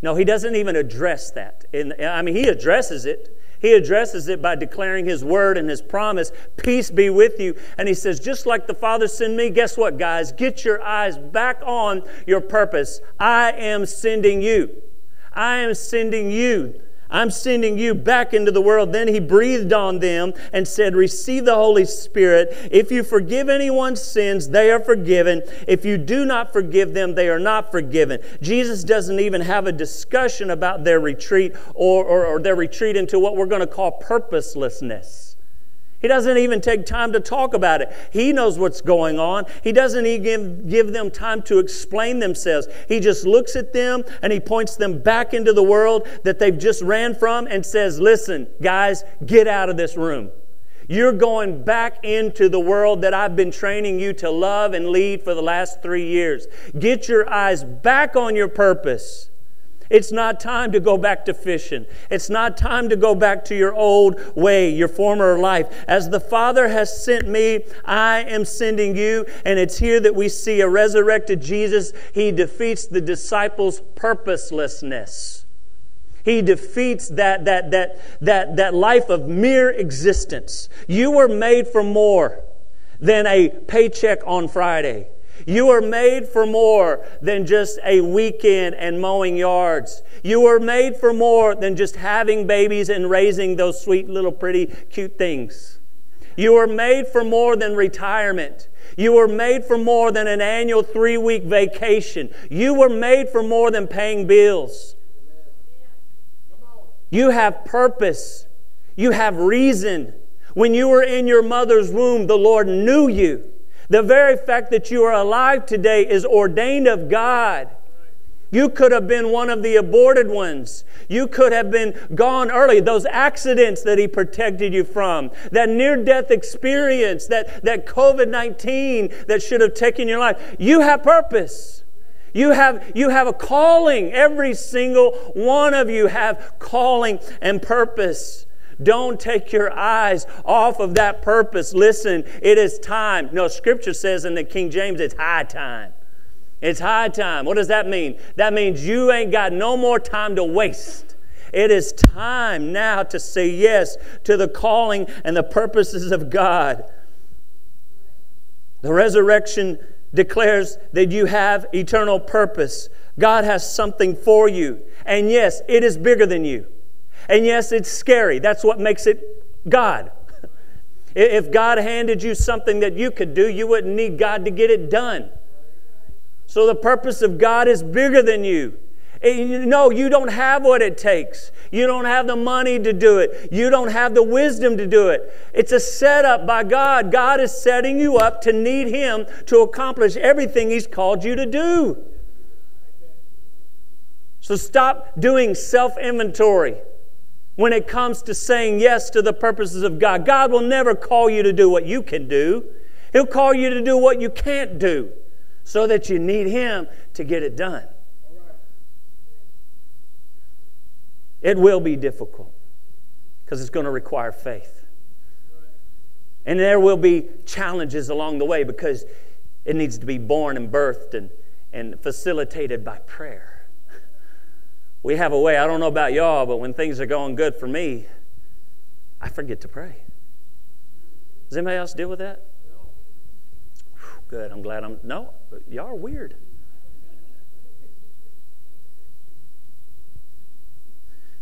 No, he doesn't even address that. I mean, he addresses it. He addresses it by declaring his word and his promise, Peace be with you. And he says, Just like the Father sent me, guess what, guys? Get your eyes back on your purpose. I am sending you. I am sending you. I'm sending you back into the world. Then he breathed on them and said, Receive the Holy Spirit. If you forgive anyone's sins, they are forgiven. If you do not forgive them, they are not forgiven. Jesus doesn't even have a discussion about their retreat or, or, or their retreat into what we're going to call purposelessness. He doesn't even take time to talk about it. He knows what's going on. He doesn't even give, them time to explain themselves. He just looks at them and he points them back into the world that they've just ran from and says, Listen, guys, get out of this room. You're going back into the world that I've been training you to love and lead for the last three years. Get your eyes back on your purpose. It's not time to go back to fishing. It's not time to go back to your old way, your former life. As the Father has sent me, I am sending you. And it's here that we see a resurrected Jesus. He defeats the disciples' purposelessness. He defeats that, that, that, that, that life of mere existence. You were made for more than a paycheck on Friday. You are made for more than just a weekend and mowing yards. You are made for more than just having babies and raising those sweet little pretty cute things. You are made for more than retirement. You were made for more than an annual three week vacation. You were made for more than paying bills. You have purpose. You have reason. When you were in your mother's womb, the Lord knew you. The very fact that you are alive today is ordained of God. You could have been one of the aborted ones. You could have been gone early. Those accidents that He protected you from, that near death experience, that, that COVID 19 that should have taken your life. You have purpose. You have, you have a calling. Every single one of you have calling and purpose. Don't take your eyes off of that purpose. Listen, it is time. No, Scripture says in the King James, it's high time. It's high time. What does that mean? That means you ain't got no more time to waste. It is time now to say yes to the calling and the purposes of God. The resurrection declares that you have eternal purpose. God has something for you. And yes, it is bigger than you. And yes, it's scary. That's what makes it God. If God handed you something that you could do, you wouldn't need God to get it done. So the purpose of God is bigger than you. No, you don't have what it takes. You don't have the money to do it. You don't have the wisdom to do it. It's a setup by God. God is setting you up to need Him to accomplish everything He's called you to do. So stop doing self inventory when it comes to saying yes to the purposes of God. God will never call you to do what you can do, He'll call you to do what you can't do so that you need Him to get it done. It will be difficult because it's going to require faith. And there will be challenges along the way because it needs to be born and birthed and, and facilitated by prayer. We have a way, I don't know about y'all, but when things are going good for me, I forget to pray. Does anybody else deal with that? Whew, good, I'm glad I'm. No, y'all are weird.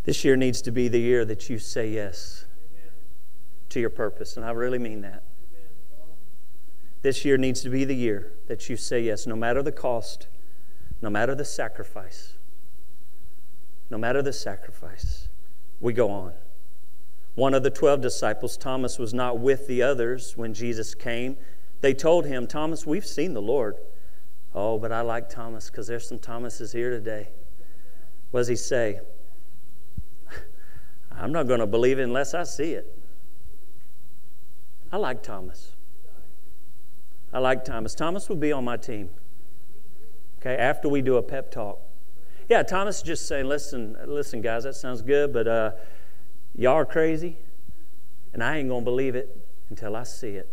This year needs to be the year that you say yes to your purpose, and I really mean that. This year needs to be the year that you say yes, no matter the cost, no matter the sacrifice. No matter the sacrifice. We go on. One of the 12 disciples, Thomas, was not with the others when Jesus came. They told him, Thomas, we've seen the Lord. Oh, but I like Thomas because there's some Thomases here today. What does he say? I'm not going to believe it unless I see it. I like Thomas. I like Thomas. Thomas will be on my team. Okay, after we do a pep talk. Yeah, Thomas is just saying, listen, listen, guys, that sounds good, but uh, y'all are crazy, and I ain't going to believe it until I see it.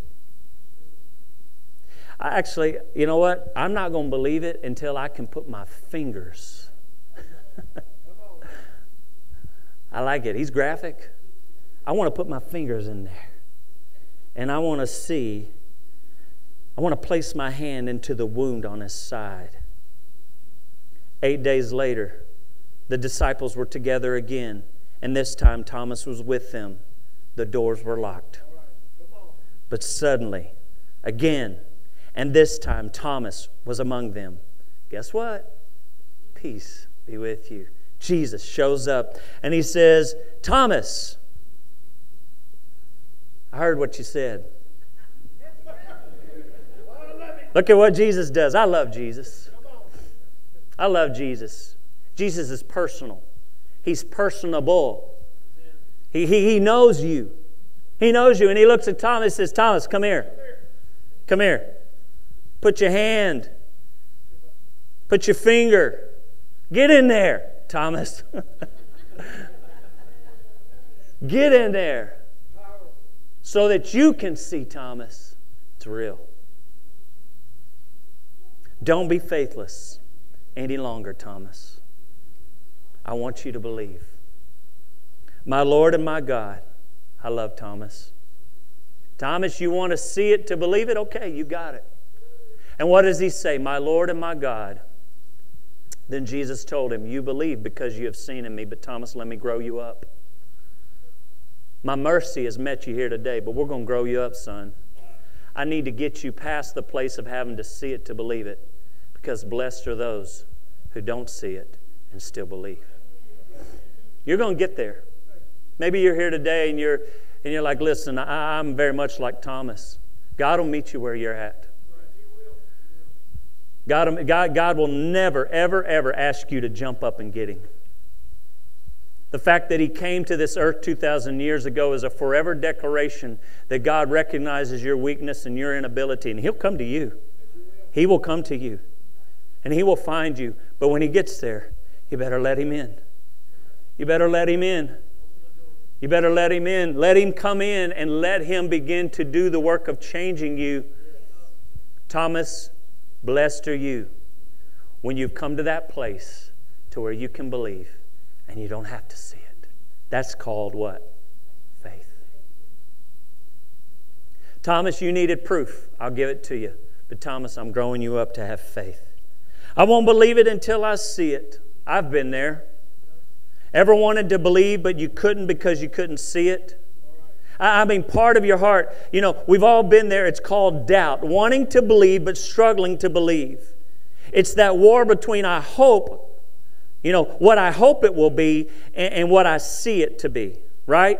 I actually, you know what? I'm not going to believe it until I can put my fingers I like it. He's graphic. I want to put my fingers in there. And I want to see, I want to place my hand into the wound on his side. Eight days later, the disciples were together again, and this time Thomas was with them. The doors were locked. But suddenly, again, and this time Thomas was among them. Guess what? Peace be with you. Jesus shows up and he says, Thomas, I heard what you said. Look at what Jesus does. I love Jesus. I love Jesus. Jesus is personal, He's personable. He, he, he knows you. He knows you. And He looks at Thomas and says, Thomas, come here. Come here. Put your hand. Put your finger. Get in there, Thomas. Get in there so that you can see, Thomas. It's real. Don't be faithless any longer, Thomas. I want you to believe. My Lord and my God, I love Thomas. Thomas, you want to see it to believe it? Okay, you got it. And what does he say? My Lord and my God. Then Jesus told him, You believe because you have seen in me, but Thomas, let me grow you up. My mercy has met you here today, but we're going to grow you up, son. I need to get you past the place of having to see it to believe it because blessed are those who don't see it and still believe. You're going to get there. Maybe you're here today and you're, and you're like, listen, I, I'm very much like Thomas. God will meet you where you're at. God, God, God will never, ever, ever ask you to jump up and get him. The fact that he came to this earth 2,000 years ago is a forever declaration that God recognizes your weakness and your inability, and he'll come to you. He will come to you and He will find you. But when He gets there, you better let Him in. You better let Him in. You better let Him in. Let Him come in and let Him begin to do the work of changing you. Thomas, blessed are you when you've come to that place to where you can believe and you don't have to see it. That's called what? Faith. Thomas, you needed proof. I'll give it to you. But Thomas, I'm growing you up to have faith. I won't believe it until I see it. I've been there. Ever wanted to believe, but you couldn't because you couldn't see it? I mean, part of your heart, you know, we've all been there. It's called doubt, wanting to believe, but struggling to believe. It's that war between I hope, you know, what I hope it will be and, and what I see it to be, right?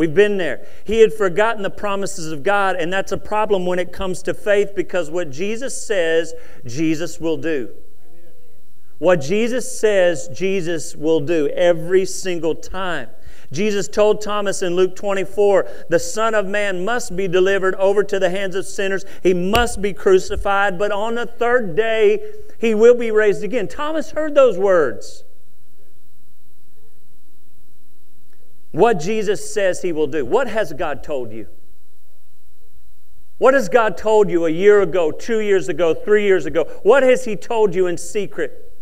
We've been there. He had forgotten the promises of God, and that's a problem when it comes to faith because what Jesus says, Jesus will do. What Jesus says, Jesus will do every single time. Jesus told Thomas in Luke 24, the Son of Man must be delivered over to the hands of sinners. He must be crucified, but on the third day, he will be raised again. Thomas heard those words. What Jesus says He will do. What has God told you? What has God told you a year ago, two years ago, three years ago? What has He told you in secret?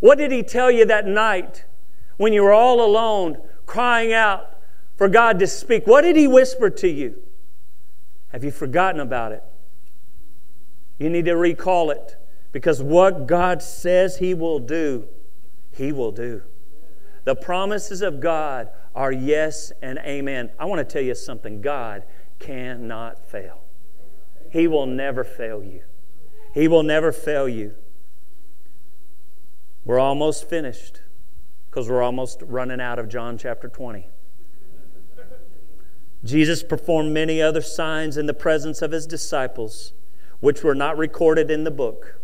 What did He tell you that night when you were all alone, crying out for God to speak? What did He whisper to you? Have you forgotten about it? You need to recall it because what God says He will do, He will do. The promises of God are yes and amen. I want to tell you something God cannot fail. He will never fail you. He will never fail you. We're almost finished because we're almost running out of John chapter 20. Jesus performed many other signs in the presence of his disciples, which were not recorded in the book.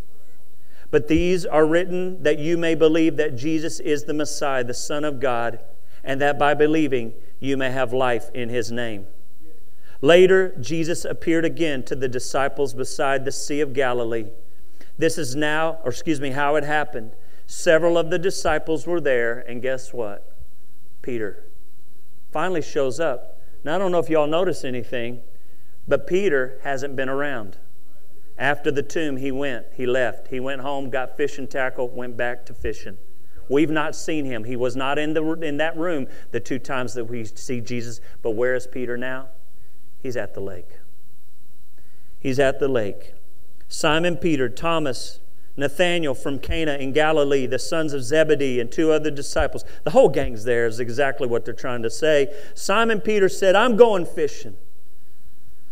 But these are written that you may believe that Jesus is the Messiah, the Son of God and that by believing you may have life in his name. Later, Jesus appeared again to the disciples beside the Sea of Galilee. This is now, or excuse me, how it happened. Several of the disciples were there, and guess what? Peter finally shows up. Now, I don't know if y'all notice anything, but Peter hasn't been around. After the tomb, he went, he left. He went home, got fishing tackle, went back to fishing. We've not seen him. He was not in, the, in that room the two times that we see Jesus. But where is Peter now? He's at the lake. He's at the lake. Simon Peter, Thomas, Nathanael from Cana in Galilee, the sons of Zebedee, and two other disciples. The whole gang's there, is exactly what they're trying to say. Simon Peter said, I'm going fishing.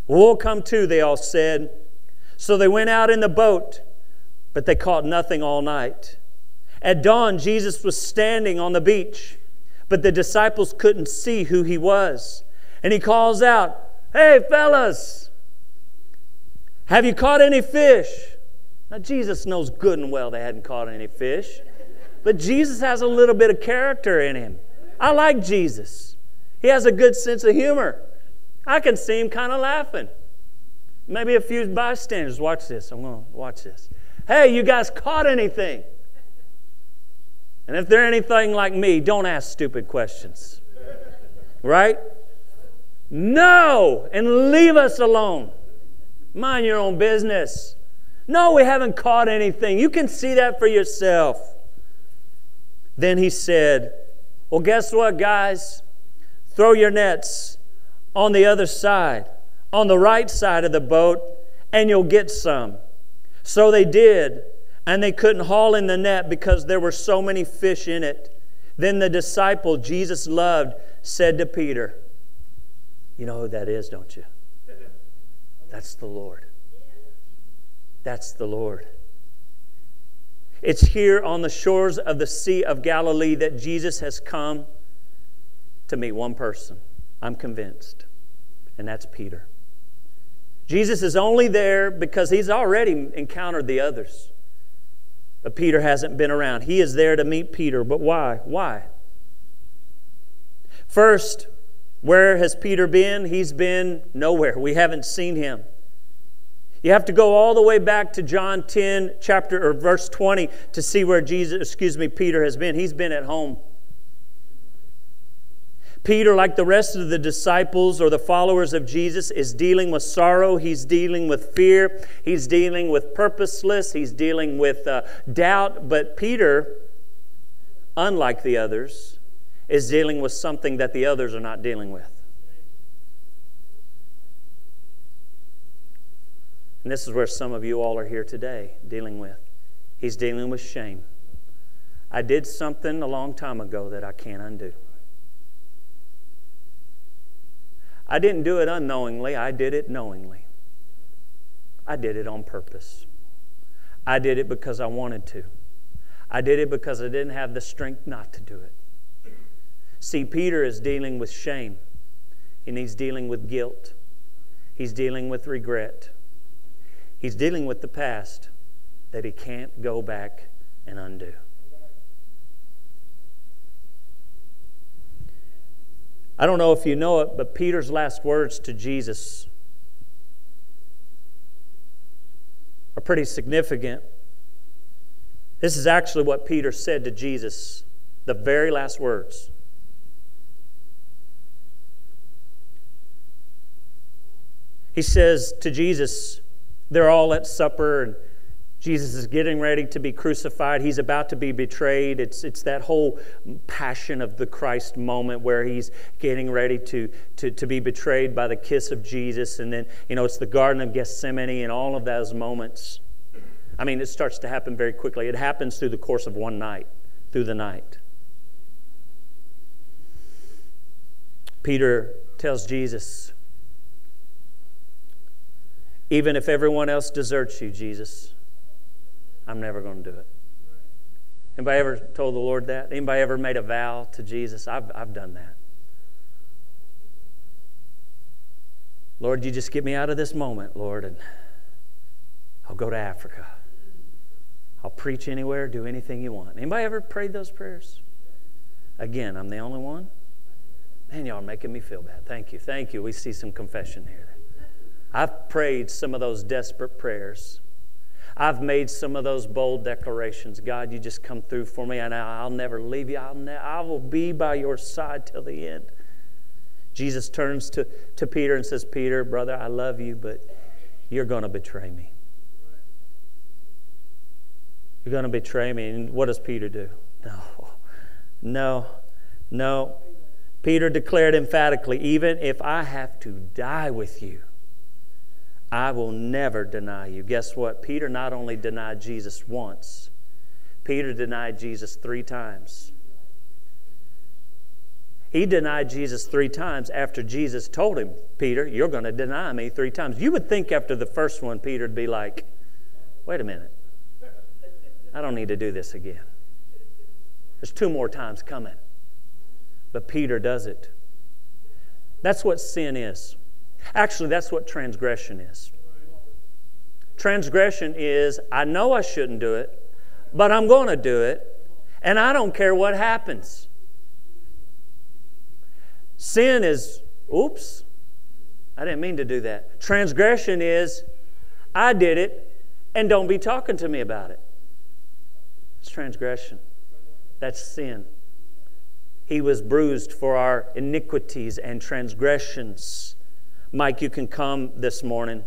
We'll come too, they all said. So they went out in the boat, but they caught nothing all night. At dawn, Jesus was standing on the beach, but the disciples couldn't see who he was. And he calls out, Hey, fellas, have you caught any fish? Now, Jesus knows good and well they hadn't caught any fish, but Jesus has a little bit of character in him. I like Jesus. He has a good sense of humor. I can see him kind of laughing. Maybe a few bystanders. Watch this. I'm going to watch this. Hey, you guys caught anything? And if they're anything like me, don't ask stupid questions. Right? No, and leave us alone. Mind your own business. No, we haven't caught anything. You can see that for yourself. Then he said, Well, guess what, guys? Throw your nets on the other side, on the right side of the boat, and you'll get some. So they did, and they couldn't haul in the net because there were so many fish in it. Then the disciple Jesus loved said to Peter, You know who that is, don't you? That's the Lord. That's the Lord. It's here on the shores of the Sea of Galilee that Jesus has come to meet one person. I'm convinced. And that's Peter. Jesus is only there because he's already encountered the others. But Peter hasn't been around. He is there to meet Peter. But why? Why? First, where has Peter been? He's been nowhere. We haven't seen him. You have to go all the way back to John 10, chapter or verse 20 to see where Jesus, excuse me, Peter has been. He's been at home. Peter, like the rest of the disciples or the followers of Jesus, is dealing with sorrow. He's dealing with fear. He's dealing with purposeless. He's dealing with uh, doubt. But Peter, unlike the others, is dealing with something that the others are not dealing with. And this is where some of you all are here today dealing with. He's dealing with shame. I did something a long time ago that I can't undo. I didn't do it unknowingly, I did it knowingly. I did it on purpose. I did it because I wanted to. I did it because I didn't have the strength not to do it. See, Peter is dealing with shame, and he's dealing with guilt, he's dealing with regret, he's dealing with the past that he can't go back and undo. I don't know if you know it, but Peter's last words to Jesus are pretty significant. This is actually what Peter said to Jesus, the very last words. He says to Jesus, they're all at supper, and Jesus is getting ready to be crucified. He's about to be betrayed. It's, it's that whole passion of the Christ moment where he's getting ready to, to, to be betrayed by the kiss of Jesus. And then, you know, it's the Garden of Gethsemane and all of those moments. I mean, it starts to happen very quickly. It happens through the course of one night, through the night. Peter tells Jesus, even if everyone else deserts you, Jesus, I'm never going to do it. Anybody ever told the Lord that? Anybody ever made a vow to Jesus? I've, I've done that. Lord, you just get me out of this moment, Lord, and I'll go to Africa. I'll preach anywhere, do anything you want. Anybody ever prayed those prayers? Again, I'm the only one. Man, y'all are making me feel bad. Thank you. Thank you. We see some confession here. I've prayed some of those desperate prayers I've made some of those bold declarations. God, you just come through for me, and I'll never leave you. I'll ne- I will be by your side till the end. Jesus turns to, to Peter and says, Peter, brother, I love you, but you're going to betray me. You're going to betray me. And what does Peter do? No, no, no. Peter declared emphatically, even if I have to die with you, I will never deny you. Guess what? Peter not only denied Jesus once, Peter denied Jesus three times. He denied Jesus three times after Jesus told him, Peter, you're going to deny me three times. You would think after the first one, Peter would be like, wait a minute. I don't need to do this again. There's two more times coming. But Peter does it. That's what sin is. Actually, that's what transgression is. Transgression is I know I shouldn't do it, but I'm going to do it, and I don't care what happens. Sin is, oops, I didn't mean to do that. Transgression is I did it, and don't be talking to me about it. It's transgression. That's sin. He was bruised for our iniquities and transgressions. Mike, you can come this morning.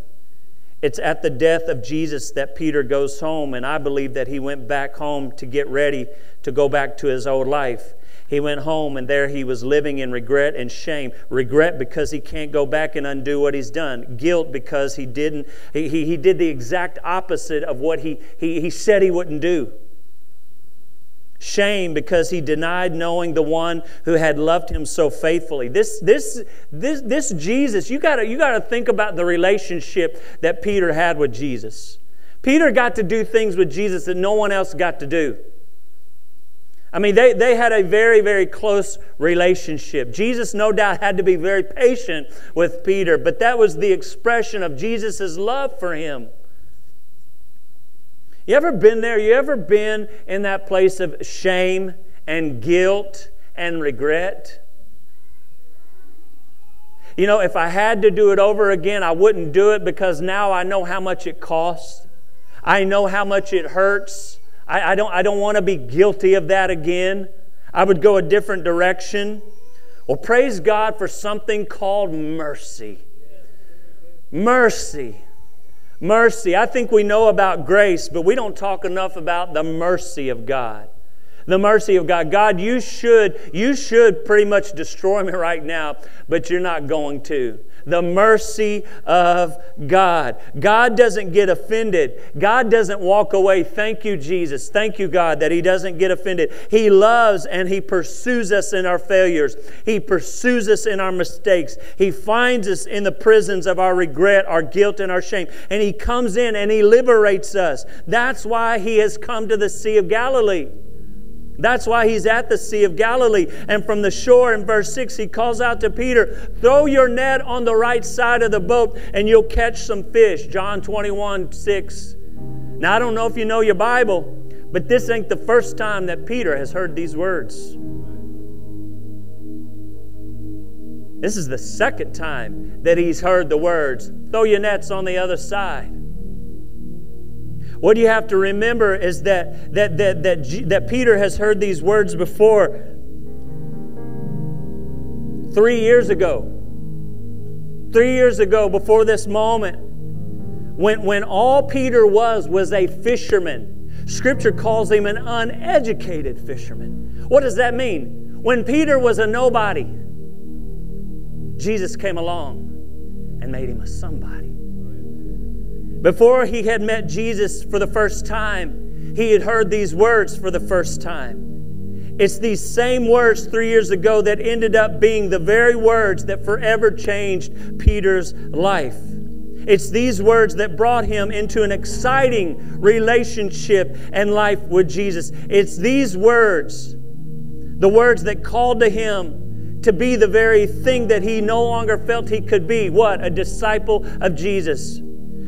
It's at the death of Jesus that Peter goes home, and I believe that he went back home to get ready to go back to his old life. He went home, and there he was living in regret and shame. Regret because he can't go back and undo what he's done. Guilt because he didn't, he, he, he did the exact opposite of what he, he, he said he wouldn't do. Shame because he denied knowing the one who had loved him so faithfully. This, this, this, this Jesus, you gotta, you gotta think about the relationship that Peter had with Jesus. Peter got to do things with Jesus that no one else got to do. I mean, they, they had a very, very close relationship. Jesus, no doubt, had to be very patient with Peter, but that was the expression of Jesus' love for him. You ever been there? You ever been in that place of shame and guilt and regret? You know, if I had to do it over again, I wouldn't do it because now I know how much it costs. I know how much it hurts. I, I don't, I don't want to be guilty of that again. I would go a different direction. Well, praise God for something called mercy. Mercy. Mercy. I think we know about grace, but we don't talk enough about the mercy of God. The mercy of God. God, you should, you should pretty much destroy me right now, but you're not going to the mercy of God. God doesn't get offended. God doesn't walk away. Thank you, Jesus. Thank you, God, that He doesn't get offended. He loves and He pursues us in our failures. He pursues us in our mistakes. He finds us in the prisons of our regret, our guilt, and our shame. And He comes in and He liberates us. That's why He has come to the Sea of Galilee. That's why he's at the Sea of Galilee. And from the shore in verse 6, he calls out to Peter, Throw your net on the right side of the boat and you'll catch some fish. John 21 6. Now, I don't know if you know your Bible, but this ain't the first time that Peter has heard these words. This is the second time that he's heard the words, Throw your nets on the other side. What you have to remember is that, that, that, that, that Peter has heard these words before three years ago. Three years ago, before this moment, when, when all Peter was was a fisherman. Scripture calls him an uneducated fisherman. What does that mean? When Peter was a nobody, Jesus came along and made him a somebody. Before he had met Jesus for the first time, he had heard these words for the first time. It's these same words three years ago that ended up being the very words that forever changed Peter's life. It's these words that brought him into an exciting relationship and life with Jesus. It's these words, the words that called to him to be the very thing that he no longer felt he could be. What? A disciple of Jesus.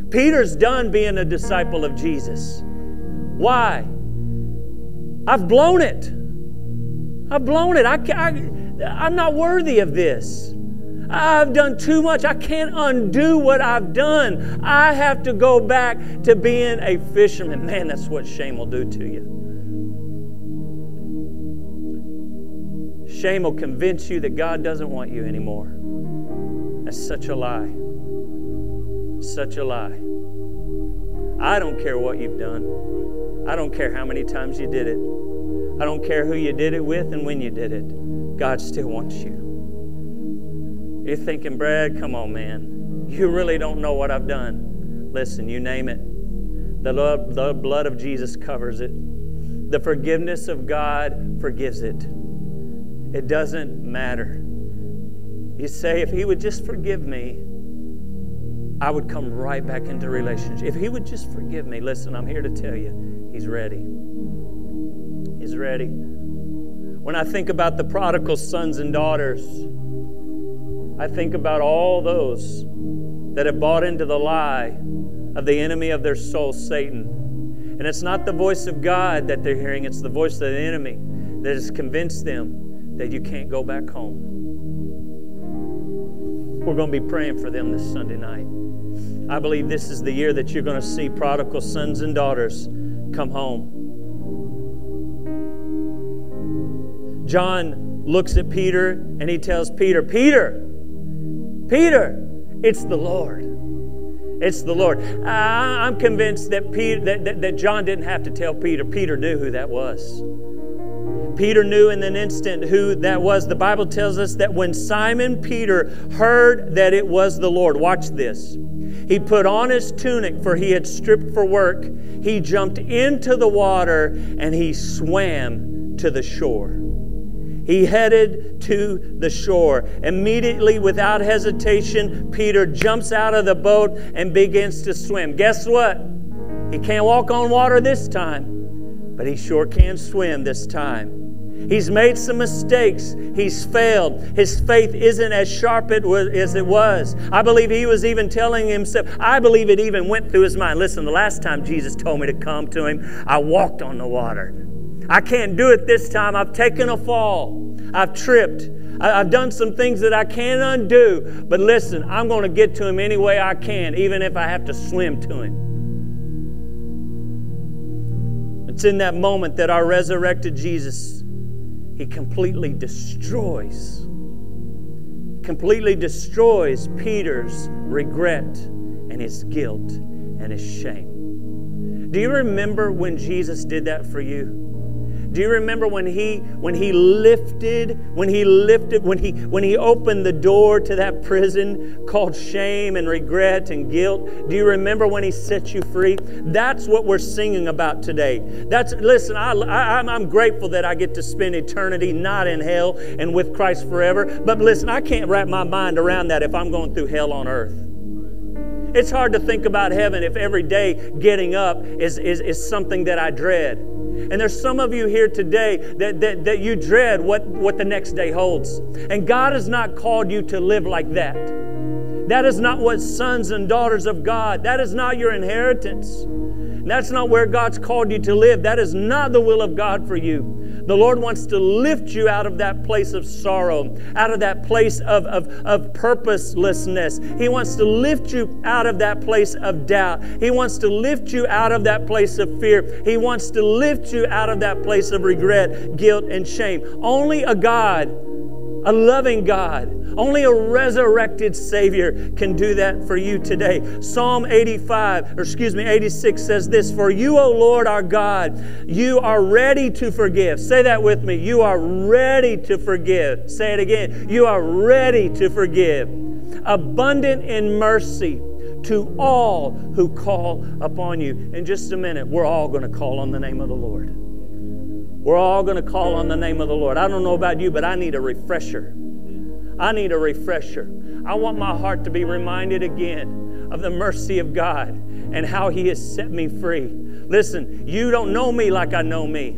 Peter's done being a disciple of Jesus. Why? I've blown it. I've blown it. I, I, I'm not worthy of this. I've done too much. I can't undo what I've done. I have to go back to being a fisherman. Man, that's what shame will do to you. Shame will convince you that God doesn't want you anymore. That's such a lie. Such a lie. I don't care what you've done. I don't care how many times you did it. I don't care who you did it with and when you did it. God still wants you. You're thinking, Brad, come on, man. You really don't know what I've done. Listen, you name it. The, love, the blood of Jesus covers it. The forgiveness of God forgives it. It doesn't matter. You say, if He would just forgive me, I would come right back into relationship. If He would just forgive me, listen, I'm here to tell you, He's ready. He's ready. When I think about the prodigal sons and daughters, I think about all those that have bought into the lie of the enemy of their soul, Satan. And it's not the voice of God that they're hearing, it's the voice of the enemy that has convinced them that you can't go back home. We're going to be praying for them this Sunday night. I believe this is the year that you're going to see prodigal sons and daughters come home. John looks at Peter and he tells Peter, Peter, Peter, it's the Lord. It's the Lord. I'm convinced that, Peter, that, that, that John didn't have to tell Peter. Peter knew who that was. Peter knew in an instant who that was. The Bible tells us that when Simon Peter heard that it was the Lord, watch this. He put on his tunic, for he had stripped for work. He jumped into the water and he swam to the shore. He headed to the shore. Immediately, without hesitation, Peter jumps out of the boat and begins to swim. Guess what? He can't walk on water this time, but he sure can swim this time. He's made some mistakes. He's failed. His faith isn't as sharp as it was. I believe he was even telling himself, I believe it even went through his mind. Listen, the last time Jesus told me to come to him, I walked on the water. I can't do it this time. I've taken a fall. I've tripped. I've done some things that I can't undo. But listen, I'm going to get to him any way I can, even if I have to swim to him. It's in that moment that our resurrected Jesus, he completely destroys, completely destroys Peter's regret and his guilt and his shame. Do you remember when Jesus did that for you? Do you remember when he when he lifted when he lifted when he when he opened the door to that prison called shame and regret and guilt? Do you remember when he set you free? That's what we're singing about today. That's listen. I, I I'm grateful that I get to spend eternity not in hell and with Christ forever. But listen, I can't wrap my mind around that if I'm going through hell on earth. It's hard to think about heaven if every day getting up is, is, is something that I dread. And there's some of you here today that, that, that you dread what, what the next day holds. And God has not called you to live like that. That is not what sons and daughters of God, that is not your inheritance. That's not where God's called you to live. That is not the will of God for you. The Lord wants to lift you out of that place of sorrow, out of that place of, of, of purposelessness. He wants to lift you out of that place of doubt. He wants to lift you out of that place of fear. He wants to lift you out of that place of regret, guilt, and shame. Only a God a loving God. Only a resurrected Savior can do that for you today. Psalm 85, or excuse me, 86 says this For you, O Lord our God, you are ready to forgive. Say that with me. You are ready to forgive. Say it again. You are ready to forgive. Abundant in mercy to all who call upon you. In just a minute, we're all going to call on the name of the Lord. We're all going to call on the name of the Lord. I don't know about you, but I need a refresher. I need a refresher. I want my heart to be reminded again of the mercy of God and how He has set me free. Listen, you don't know me like I know me.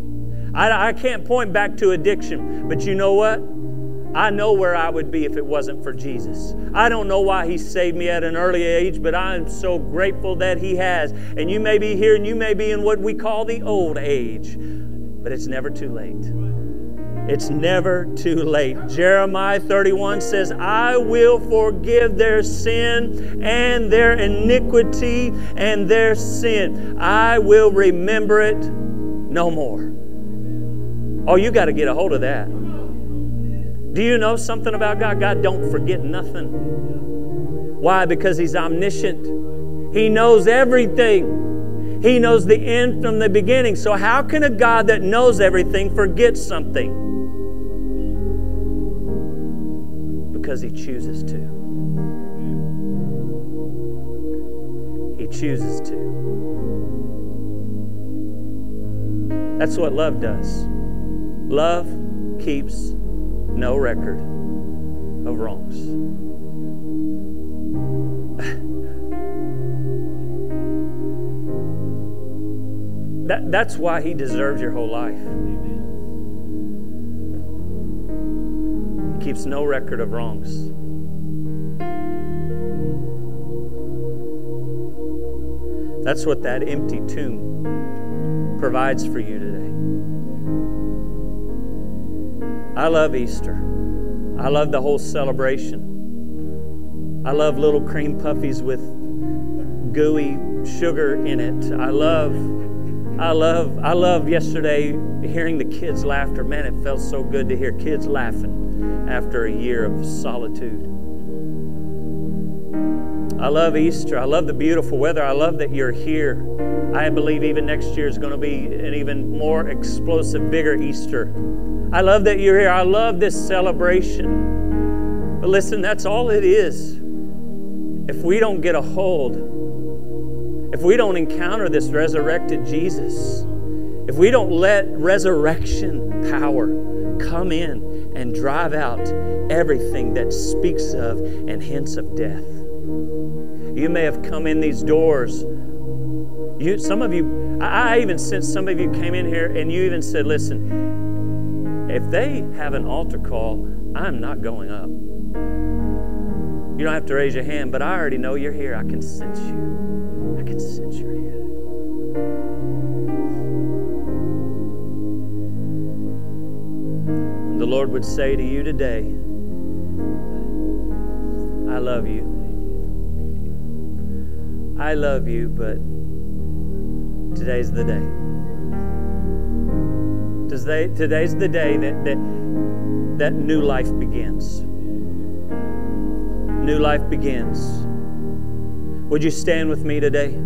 I, I can't point back to addiction, but you know what? I know where I would be if it wasn't for Jesus. I don't know why He saved me at an early age, but I'm so grateful that He has. And you may be here and you may be in what we call the old age but it's never too late. It's never too late. Jeremiah 31 says, I will forgive their sin and their iniquity and their sin. I will remember it no more. Oh, you got to get a hold of that. Do you know something about God? God don't forget nothing. Why? Because He's omniscient. He knows everything. He knows the end from the beginning. So, how can a God that knows everything forget something? Because He chooses to. He chooses to. That's what love does. Love keeps no record of wrongs. That, that's why he deserves your whole life. He keeps no record of wrongs. That's what that empty tomb provides for you today. I love Easter. I love the whole celebration. I love little cream puffies with gooey sugar in it. I love I love I love yesterday hearing the kids' laughter. Man, it felt so good to hear kids laughing after a year of solitude. I love Easter. I love the beautiful weather. I love that you're here. I believe even next year is going to be an even more explosive, bigger Easter. I love that you're here. I love this celebration. But listen, that's all it is. If we don't get a hold if we don't encounter this resurrected Jesus, if we don't let resurrection power come in and drive out everything that speaks of and hints of death. You may have come in these doors. You, some of you, I, I even sense some of you came in here and you even said, listen, if they have an altar call, I'm not going up. You don't have to raise your hand, but I already know you're here. I can sense you And the Lord would say to you today, I love you. I love you, but today's the day. Today's the day that, that, that new life begins. New life begins. Would you stand with me today?